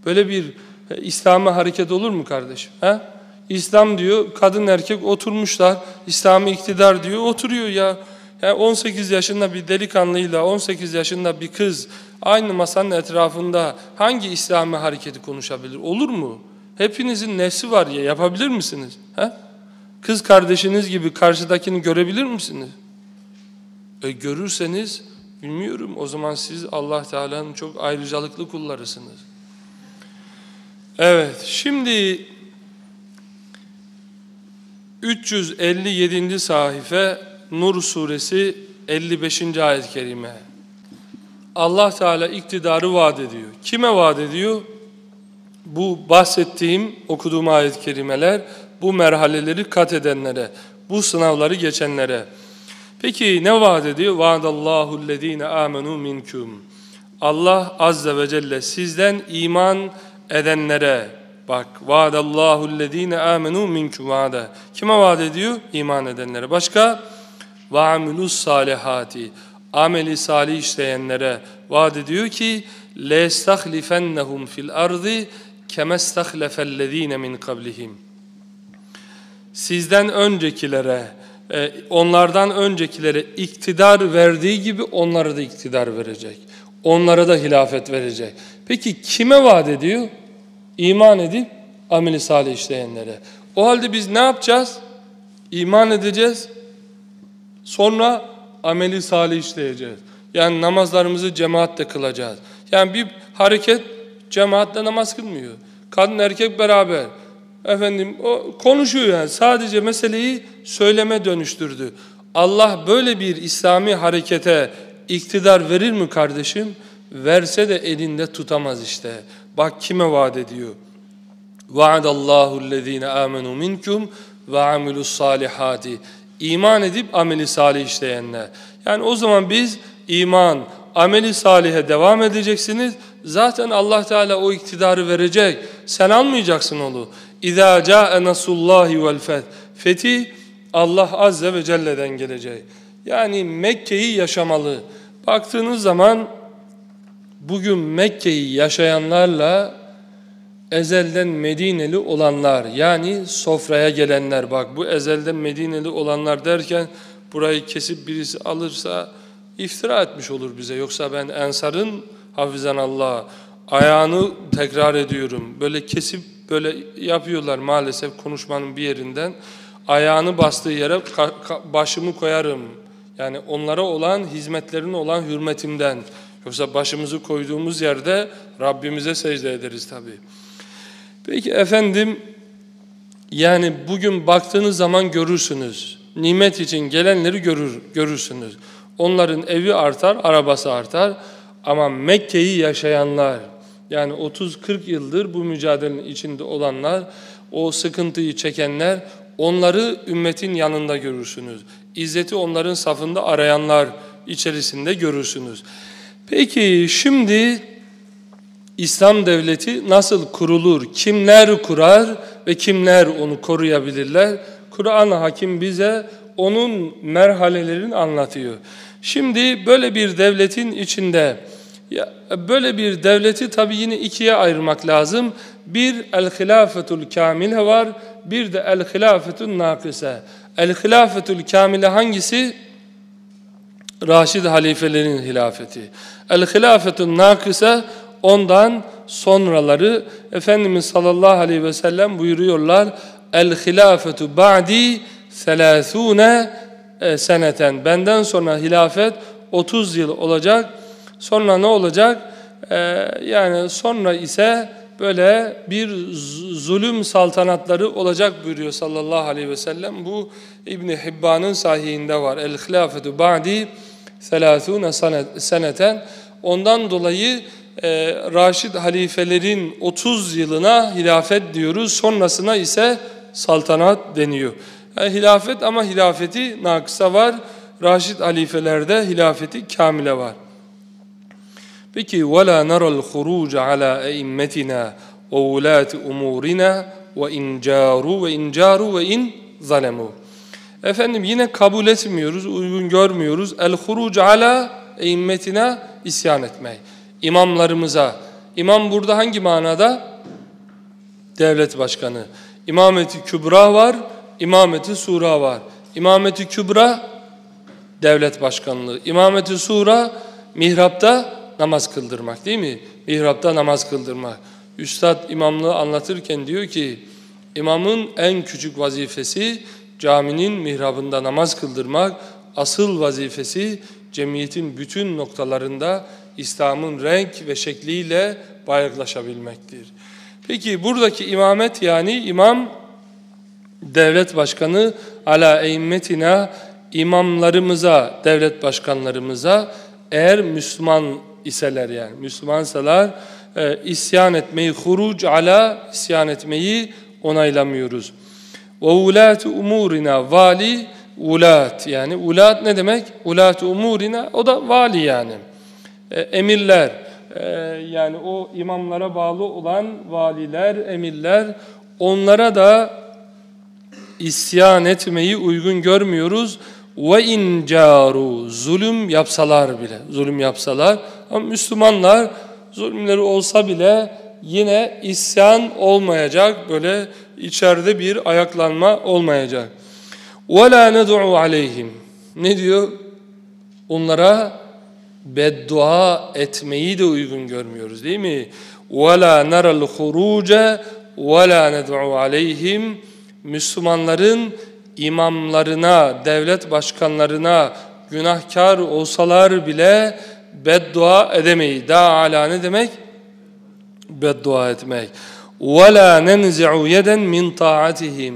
Böyle bir e, İslam'a hareket olur mu kardeşim? He? İslam diyor kadın erkek oturmuşlar. İslami iktidar diyor oturuyor ya. Yani 18 yaşında bir delikanlıyla 18 yaşında bir kız aynı masanın etrafında hangi İslami hareketi konuşabilir? Olur mu? Hepinizin nefsi var ya yapabilir misiniz? He? Kız kardeşiniz gibi karşıdakini görebilir misiniz? E görürseniz bilmiyorum o zaman siz Allah Teala'nın çok ayrıcalıklı kullarısınız. Evet şimdi 357. sahife Nur suresi 55. ayet-i kerime. Allah Teala iktidarı vaat ediyor. Kime vaat ediyor? Bu bahsettiğim, okuduğum ayet-i kerimeler bu merhaleleri kat edenlere, bu sınavları geçenlere. Peki ne vaat ediyor? Vaadallahu allazine amenu minkum. Allah azze ve celle sizden iman edenlere Bak vaadallahu allazine amenu minkum vaada. Kime vaat ediyor? İman edenlere. Başka ve salihati. Ameli salih işleyenlere vaat ediyor ki le estahlifennehum fil ardi keme estahlefellezine min kablihim. Sizden öncekilere e, onlardan öncekilere iktidar verdiği gibi onlara da iktidar verecek. Onlara da hilafet verecek. Peki kime vaat ediyor? İman edip ameli salih işleyenlere. O halde biz ne yapacağız? İman edeceğiz. Sonra ameli salih işleyeceğiz. Yani namazlarımızı cemaatle kılacağız. Yani bir hareket cemaatle namaz kılmıyor. Kadın erkek beraber. Efendim o konuşuyor yani. Sadece meseleyi söyleme dönüştürdü. Allah böyle bir İslami harekete iktidar verir mi kardeşim? Verse de elinde tutamaz işte. Bak kime vaat ediyor. Vaadallahu allazine amenu minkum ve amilus salihati. İman edip ameli salih işleyenler. Yani o zaman biz iman, ameli salihe devam edeceksiniz. Zaten Allah Teala o iktidarı verecek. Sen almayacaksın onu. İza caa nasullahi vel feth. Fethi Allah azze ve celle'den gelecek. Yani Mekke'yi yaşamalı. Baktığınız zaman bugün Mekke'yi yaşayanlarla ezelden Medineli olanlar yani sofraya gelenler bak bu ezelden Medineli olanlar derken burayı kesip birisi alırsa iftira etmiş olur bize. Yoksa ben Ensar'ın hafizan Allah ayağını tekrar ediyorum. Böyle kesip böyle yapıyorlar maalesef konuşmanın bir yerinden. Ayağını bastığı yere başımı koyarım. Yani onlara olan hizmetlerine olan hürmetimden. Yoksa başımızı koyduğumuz yerde Rabbimize secde ederiz tabi. Peki efendim yani bugün baktığınız zaman görürsünüz. Nimet için gelenleri görür, görürsünüz. Onların evi artar, arabası artar. Ama Mekke'yi yaşayanlar, yani 30-40 yıldır bu mücadelenin içinde olanlar, o sıkıntıyı çekenler, onları ümmetin yanında görürsünüz. İzzeti onların safında arayanlar içerisinde görürsünüz. Peki şimdi İslam devleti nasıl kurulur? Kimler kurar ve kimler onu koruyabilirler? Kur'an-ı Hakim bize onun merhalelerini anlatıyor. Şimdi böyle bir devletin içinde ya, böyle bir devleti tabi yine ikiye ayırmak lazım. Bir el-hilafetul kamile var, bir de el-hilafetul nakise. El-hilafetul kamile hangisi? Raşid halifelerin hilafeti. El-hilafetul nakise ondan sonraları Efendimiz sallallahu aleyhi ve sellem buyuruyorlar. El-hilafetu ba'di selâthûne e, seneten. Benden sonra hilafet 30 yıl olacak. Sonra ne olacak? Ee, yani sonra ise böyle bir zulüm saltanatları olacak buyuruyor sallallahu aleyhi ve sellem. Bu İbni Hibban'ın sahihinde var. El-hilafetu ba'di selâthûne seneten. Ondan dolayı e, Raşid halifelerin 30 yılına hilafet diyoruz. Sonrasına ise saltanat deniyor. Yani hilafet ama hilafeti nakısa var. Raşid halifelerde hilafeti kamile var. Peki وَلَا نَرَى الْخُرُوجَ عَلَى اَئِمَّتِنَا وَوُلَاتِ اُمُورِنَا وَاِنْ جَارُوا وَاِنْ جَارُوا وَاِنْ ظَلَمُوا Efendim yine kabul etmiyoruz, uygun görmüyoruz. El-huruc ala eimmetina isyan etmeyi. İmamlarımıza. İmam burada hangi manada? Devlet başkanı. İmameti kübra var, imameti sura var. İmameti kübra devlet başkanlığı. İmameti sura mihrapta namaz kıldırmak değil mi? Mihrapta namaz kıldırmak. Üstad imamlığı anlatırken diyor ki imamın en küçük vazifesi caminin mihrabında namaz kıldırmak. Asıl vazifesi cemiyetin bütün noktalarında İslam'ın renk ve şekliyle bayraklaşabilmektir. Peki buradaki imamet yani imam devlet başkanı ala eimmetina imamlarımıza, devlet başkanlarımıza eğer Müslüman iseler yani Müslümansalar e, isyan etmeyi huruc ala isyan etmeyi onaylamıyoruz. Ve ulatu umurina vali ulat yani ulat ne demek? Ulatu umurina o da vali yani. E, emirler e, yani o imamlara bağlı olan valiler, emirler onlara da isyan etmeyi uygun görmüyoruz. Ve incaru zulüm yapsalar bile, zulüm yapsalar ama Müslümanlar zulümleri olsa bile yine isyan olmayacak, böyle içeride bir ayaklanma olmayacak. وَلَا نَدْعُوا عَلَيْهِمْ Ne diyor? Onlara beddua etmeyi de uygun görmüyoruz değil mi? وَلَا نَرَى الْخُرُوجَ وَلَا نَدْعُوا عَلَيْهِمْ Müslümanların imamlarına, devlet başkanlarına günahkar olsalar bile beddua edemeyiz. Daha ala ne demek? Beddua etmek. وَلَا نَنْزِعُ يَدًا مِنْ طَاعَتِهِمْ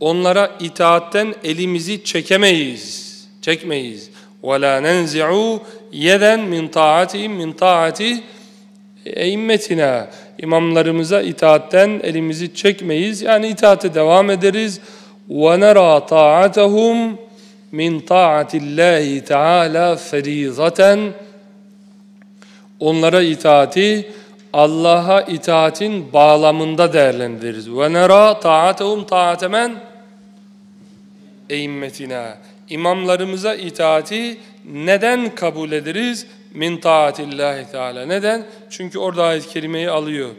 Onlara itaatten elimizi çekemeyiz. Çekmeyiz. وَلَا نَنْزِعُ يَدًا مِنْ طَاعَتِهِمْ مِنْ طَاعَةِ eimmetina imamlarımıza itaatten elimizi çekmeyiz. Yani itaate devam ederiz. وَنَرَى طَاعَتَهُمْ مِنْ طَاعَةِ اللّٰهِ تَعَالَى فَر۪يزَةً Onlara itaati Allah'a itaatin bağlamında değerlendiririz. Ve nera taatehum taatemen eimmetina. İmamlarımıza itaati neden kabul ederiz? Min taatillahi teala. Neden? Çünkü orada ayet-i kerimeyi alıyor.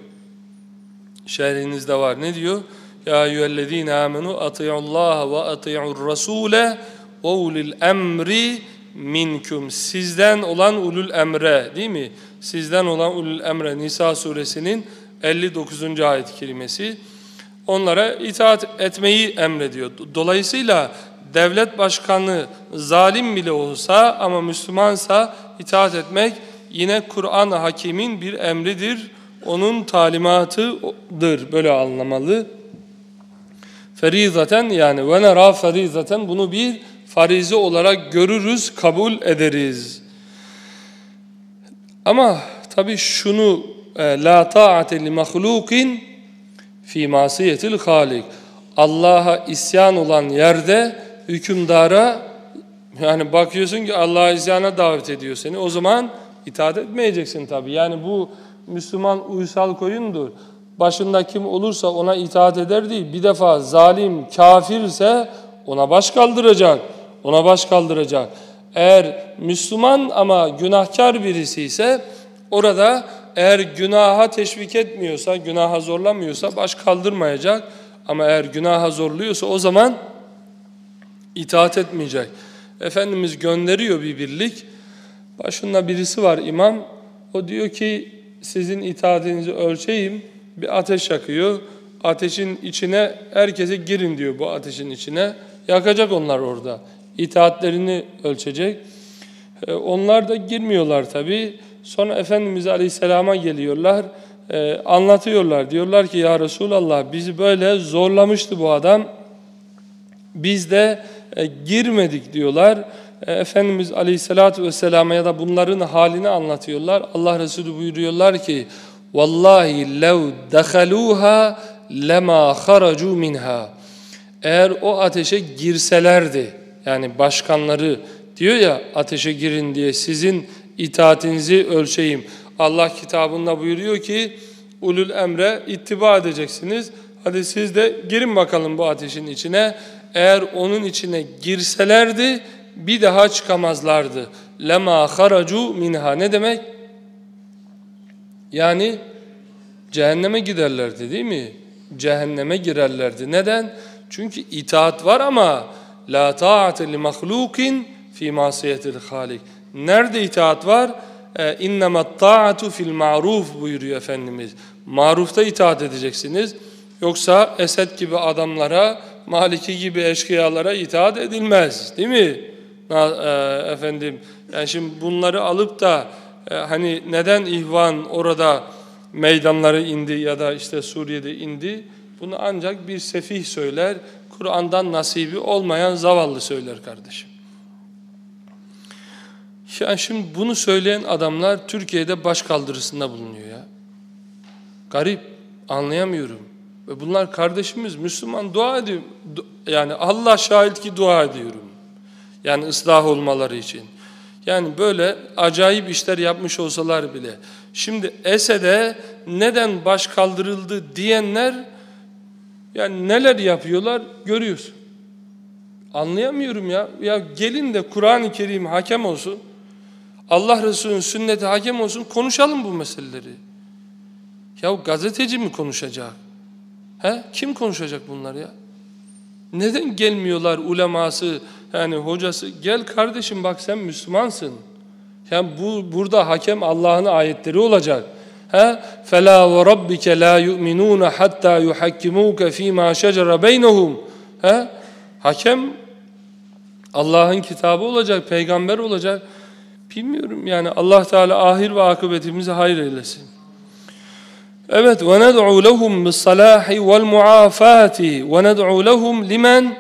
Şerhinizde var. Ne diyor? Ya eyyühellezine amenu ati'ullaha ve ati'ur rasule ve ulil emri minküm. Sizden olan ulul emre değil mi? Sizden olan ulul emre Nisa suresinin 59. ayet-i kerimesi. Onlara itaat etmeyi emrediyor. Dolayısıyla devlet başkanı zalim bile olsa ama Müslümansa itaat etmek yine Kur'an-ı Hakim'in bir emridir. Onun talimatıdır. Böyle anlamalı. Ferizaten yani ve nera ferizaten bunu bir farizi olarak görürüz, kabul ederiz. Ama tabi şunu e, la ta'ate li mahlukin fi masiyetil halik. Allah'a isyan olan yerde hükümdara yani bakıyorsun ki Allah'a isyana davet ediyor seni. O zaman itaat etmeyeceksin tabi. Yani bu Müslüman uysal koyundur. Başında kim olursa ona itaat eder değil. Bir defa zalim, kafirse ona baş kaldıracak. Ona baş kaldıracak. Eğer Müslüman ama günahkar birisi ise orada eğer günaha teşvik etmiyorsa, günaha zorlamıyorsa baş kaldırmayacak. Ama eğer günaha zorluyorsa o zaman itaat etmeyecek. Efendimiz gönderiyor bir birlik. Başında birisi var imam. O diyor ki sizin itaatinizi ölçeyim. Bir ateş yakıyor. Ateşin içine herkese girin diyor bu ateşin içine. Yakacak onlar orada. İtaatlerini ölçecek. E, onlar da girmiyorlar tabi. Sonra Efendimiz Aleyhisselam'a geliyorlar. E, anlatıyorlar. Diyorlar ki ya Resulallah bizi böyle zorlamıştı bu adam. Biz de e, girmedik diyorlar. E, Efendimiz Aleyhisselatü Vesselam'a ya da bunların halini anlatıyorlar. Allah Resulü buyuruyorlar ki Vallahi lev dehaluha lema haracu minha. Eğer o ateşe girselerdi yani başkanları diyor ya ateşe girin diye sizin itaatinizi ölçeyim. Allah kitabında buyuruyor ki ulul emre ittiba edeceksiniz. Hadi siz de girin bakalım bu ateşin içine. Eğer onun içine girselerdi bir daha çıkamazlardı. Lema haracu minha ne demek? Yani cehenneme giderlerdi değil mi? Cehenneme girerlerdi. Neden? Çünkü itaat var ama la ta'ate li mahlukin fi masiyetil halik. Nerede itaat var? E, İnnemet ta'atu fil ma'ruf buyuruyor Efendimiz. Marufta itaat edeceksiniz. Yoksa Esed gibi adamlara, Maliki gibi eşkıyalara itaat edilmez. Değil mi? E, efendim, yani şimdi bunları alıp da e, hani neden ihvan orada meydanları indi ya da işte Suriye'de indi? Bunu ancak bir sefih söyler, Kur'an'dan nasibi olmayan zavallı söyler kardeşim. Ya şimdi bunu söyleyen adamlar Türkiye'de baş kaldırısında bulunuyor ya. Garip, anlayamıyorum. Ve bunlar kardeşimiz, Müslüman dua ediyor. Yani Allah şahit ki dua ediyorum. Yani ıslah olmaları için. Yani böyle acayip işler yapmış olsalar bile. Şimdi Esed'e neden baş kaldırıldı diyenler yani neler yapıyorlar görüyorsun. Anlayamıyorum ya. Ya gelin de Kur'an-ı Kerim hakem olsun. Allah Resulü'nün sünneti hakem olsun. Konuşalım bu meseleleri. Ya gazeteci mi konuşacak? He? Kim konuşacak bunlar ya? Neden gelmiyorlar uleması, yani hocası? Gel kardeşim bak sen Müslümansın. Yani bu burada hakem Allah'ın ayetleri olacak. Ha? Fela ve rabbike la yu'minun hatta yuhakkimuke fima şecere beynehum. Ha? Hakem Allah'ın kitabı olacak, peygamber olacak. Bilmiyorum yani Allah Teala ahir ve akıbetimizi hayır eylesin. Evet ve ned'u lehum bis salahi vel muafati ve ned'u lehum limen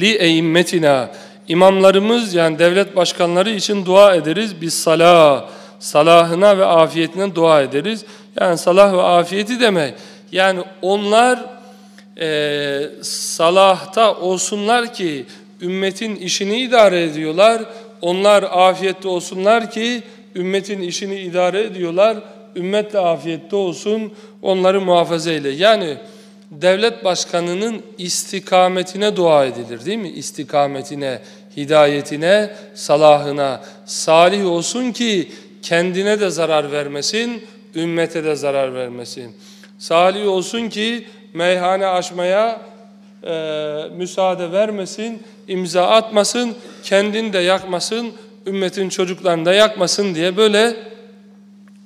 li eimmetina imamlarımız yani devlet başkanları için dua ederiz biz salah salahına ve afiyetine dua ederiz. Yani salah ve afiyeti demek. Yani onlar e, salahta olsunlar ki ümmetin işini idare ediyorlar. Onlar afiyette olsunlar ki ümmetin işini idare ediyorlar. Ümmet de afiyette olsun, onları muhafaza eyle. Yani devlet başkanının istikametine dua edilir değil mi? İstikametine, hidayetine, salahına, salih olsun ki kendine de zarar vermesin, ümmete de zarar vermesin. Salih olsun ki meyhane açmaya e, müsaade vermesin, imza atmasın, kendini de yakmasın, ümmetin çocuklarını da yakmasın diye böyle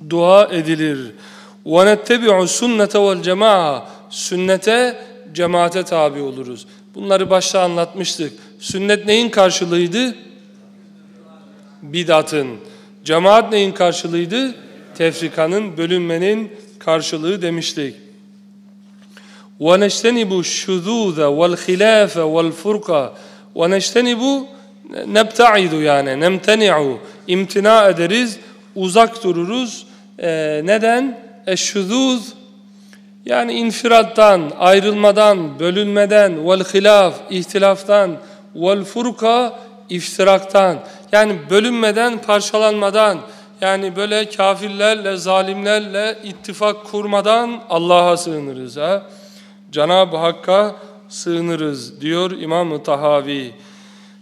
dua edilir. وَنَتَّبِعُ السُنَّةَ وَالْجَمَاعَ Sünnete, cemaate tabi oluruz. Bunları başta anlatmıştık. Sünnet neyin karşılığıydı? Bidatın. Cemaat neyin karşılığıydı? Tefrikanın, bölünmenin karşılığı demiştik. وَنَجْتَنِبُ الشُّذُوذَ وَالْخِلَافَ وَالْفُرْقَ وَنَجْتَنِبُ nebta'idu yani nemteni'u imtina ederiz uzak dururuz ee, neden eşşuzuz yani infirattan ayrılmadan bölünmeden vel hilaf ihtilaftan vel furka iftiraktan yani bölünmeden parçalanmadan yani böyle kafirlerle zalimlerle ittifak kurmadan Allah'a sığınırız ha Cenab-ı Hakk'a sığınırız diyor İmam-ı Tahavi.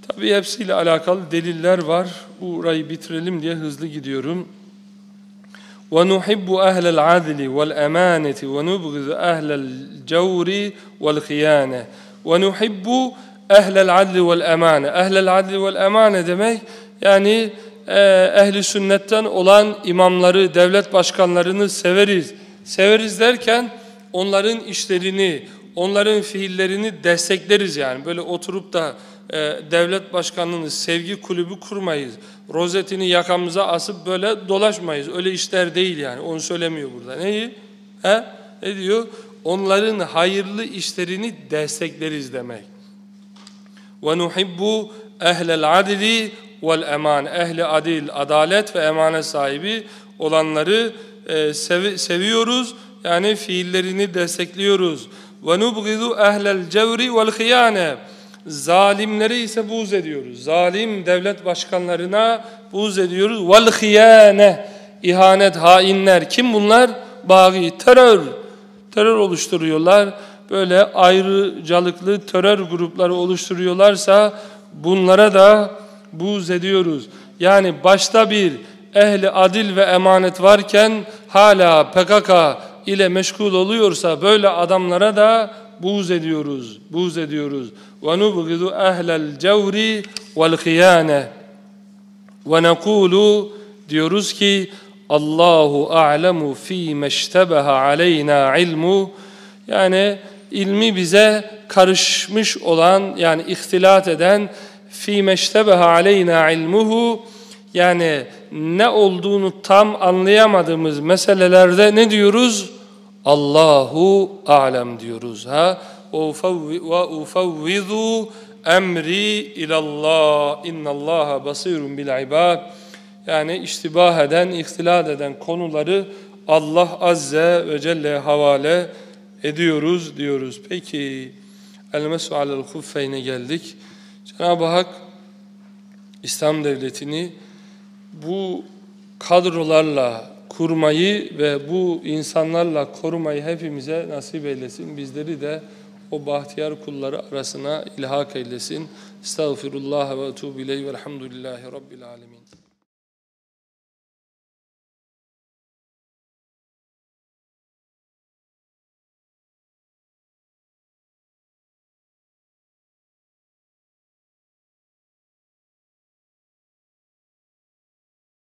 Tabi hepsiyle alakalı deliller var. Burayı bitirelim diye hızlı gidiyorum. وَنُحِبُّ أَهْلَ الْعَدْلِ وَالْأَمَانَةِ وَنُبْغِذُ أَهْلَ الْجَوْرِ وَالْخِيَانَةِ وَنُحِبُّ ehlel adli vel emane. Ehlel adli vel emane demek yani e, ehli sünnetten olan imamları, devlet başkanlarını severiz. Severiz derken onların işlerini, onların fiillerini destekleriz yani. Böyle oturup da e, devlet başkanını sevgi kulübü kurmayız. Rozetini yakamıza asıp böyle dolaşmayız. Öyle işler değil yani. Onu söylemiyor burada. Neyi? He? Ne diyor? Onların hayırlı işlerini destekleriz demek. Ve nuhibbu ehlel adili vel eman. Ehli adil, adalet ve emanet sahibi olanları e, sev seviyoruz. Yani fiillerini destekliyoruz. Ve nubgidu ehlel cevri vel hıyane. Zalimleri ise buğz ediyoruz. Zalim devlet başkanlarına buğz ediyoruz. Vel hıyane. İhanet, hainler. Kim bunlar? Bagi, terör. Terör oluşturuyorlar Böyle ayrıcalıklı terör grupları oluşturuyorlarsa bunlara da buğz ediyoruz. Yani başta bir ehli adil ve emanet varken hala PKK ile meşgul oluyorsa böyle adamlara da buğz ediyoruz. Buğz ediyoruz. Ve nubgidu ehlel cevri vel khiyane. Ve nekulu diyoruz ki Allahu a'lemu fi meştebeha aleyna ilmu yani ilmi bize karışmış olan yani ihtilat eden fi meştebeha aleyna ilmuhu yani ne olduğunu tam anlayamadığımız meselelerde ne diyoruz? Allahu alem diyoruz ha. Ve ufavvizu emri ilallah innallaha basirun bil ibad yani iştibah eden, ihtilat eden konuları Allah Azze ve Celle havale ediyoruz diyoruz. Peki el-mesu alel huffeyne geldik. Cenab-ı Hak İslam devletini bu kadrolarla kurmayı ve bu insanlarla korumayı hepimize nasip eylesin. Bizleri de o bahtiyar kulları arasına ilhak eylesin. Estağfirullah ve etûbü ileyh velhamdülillahi rabbil alemin.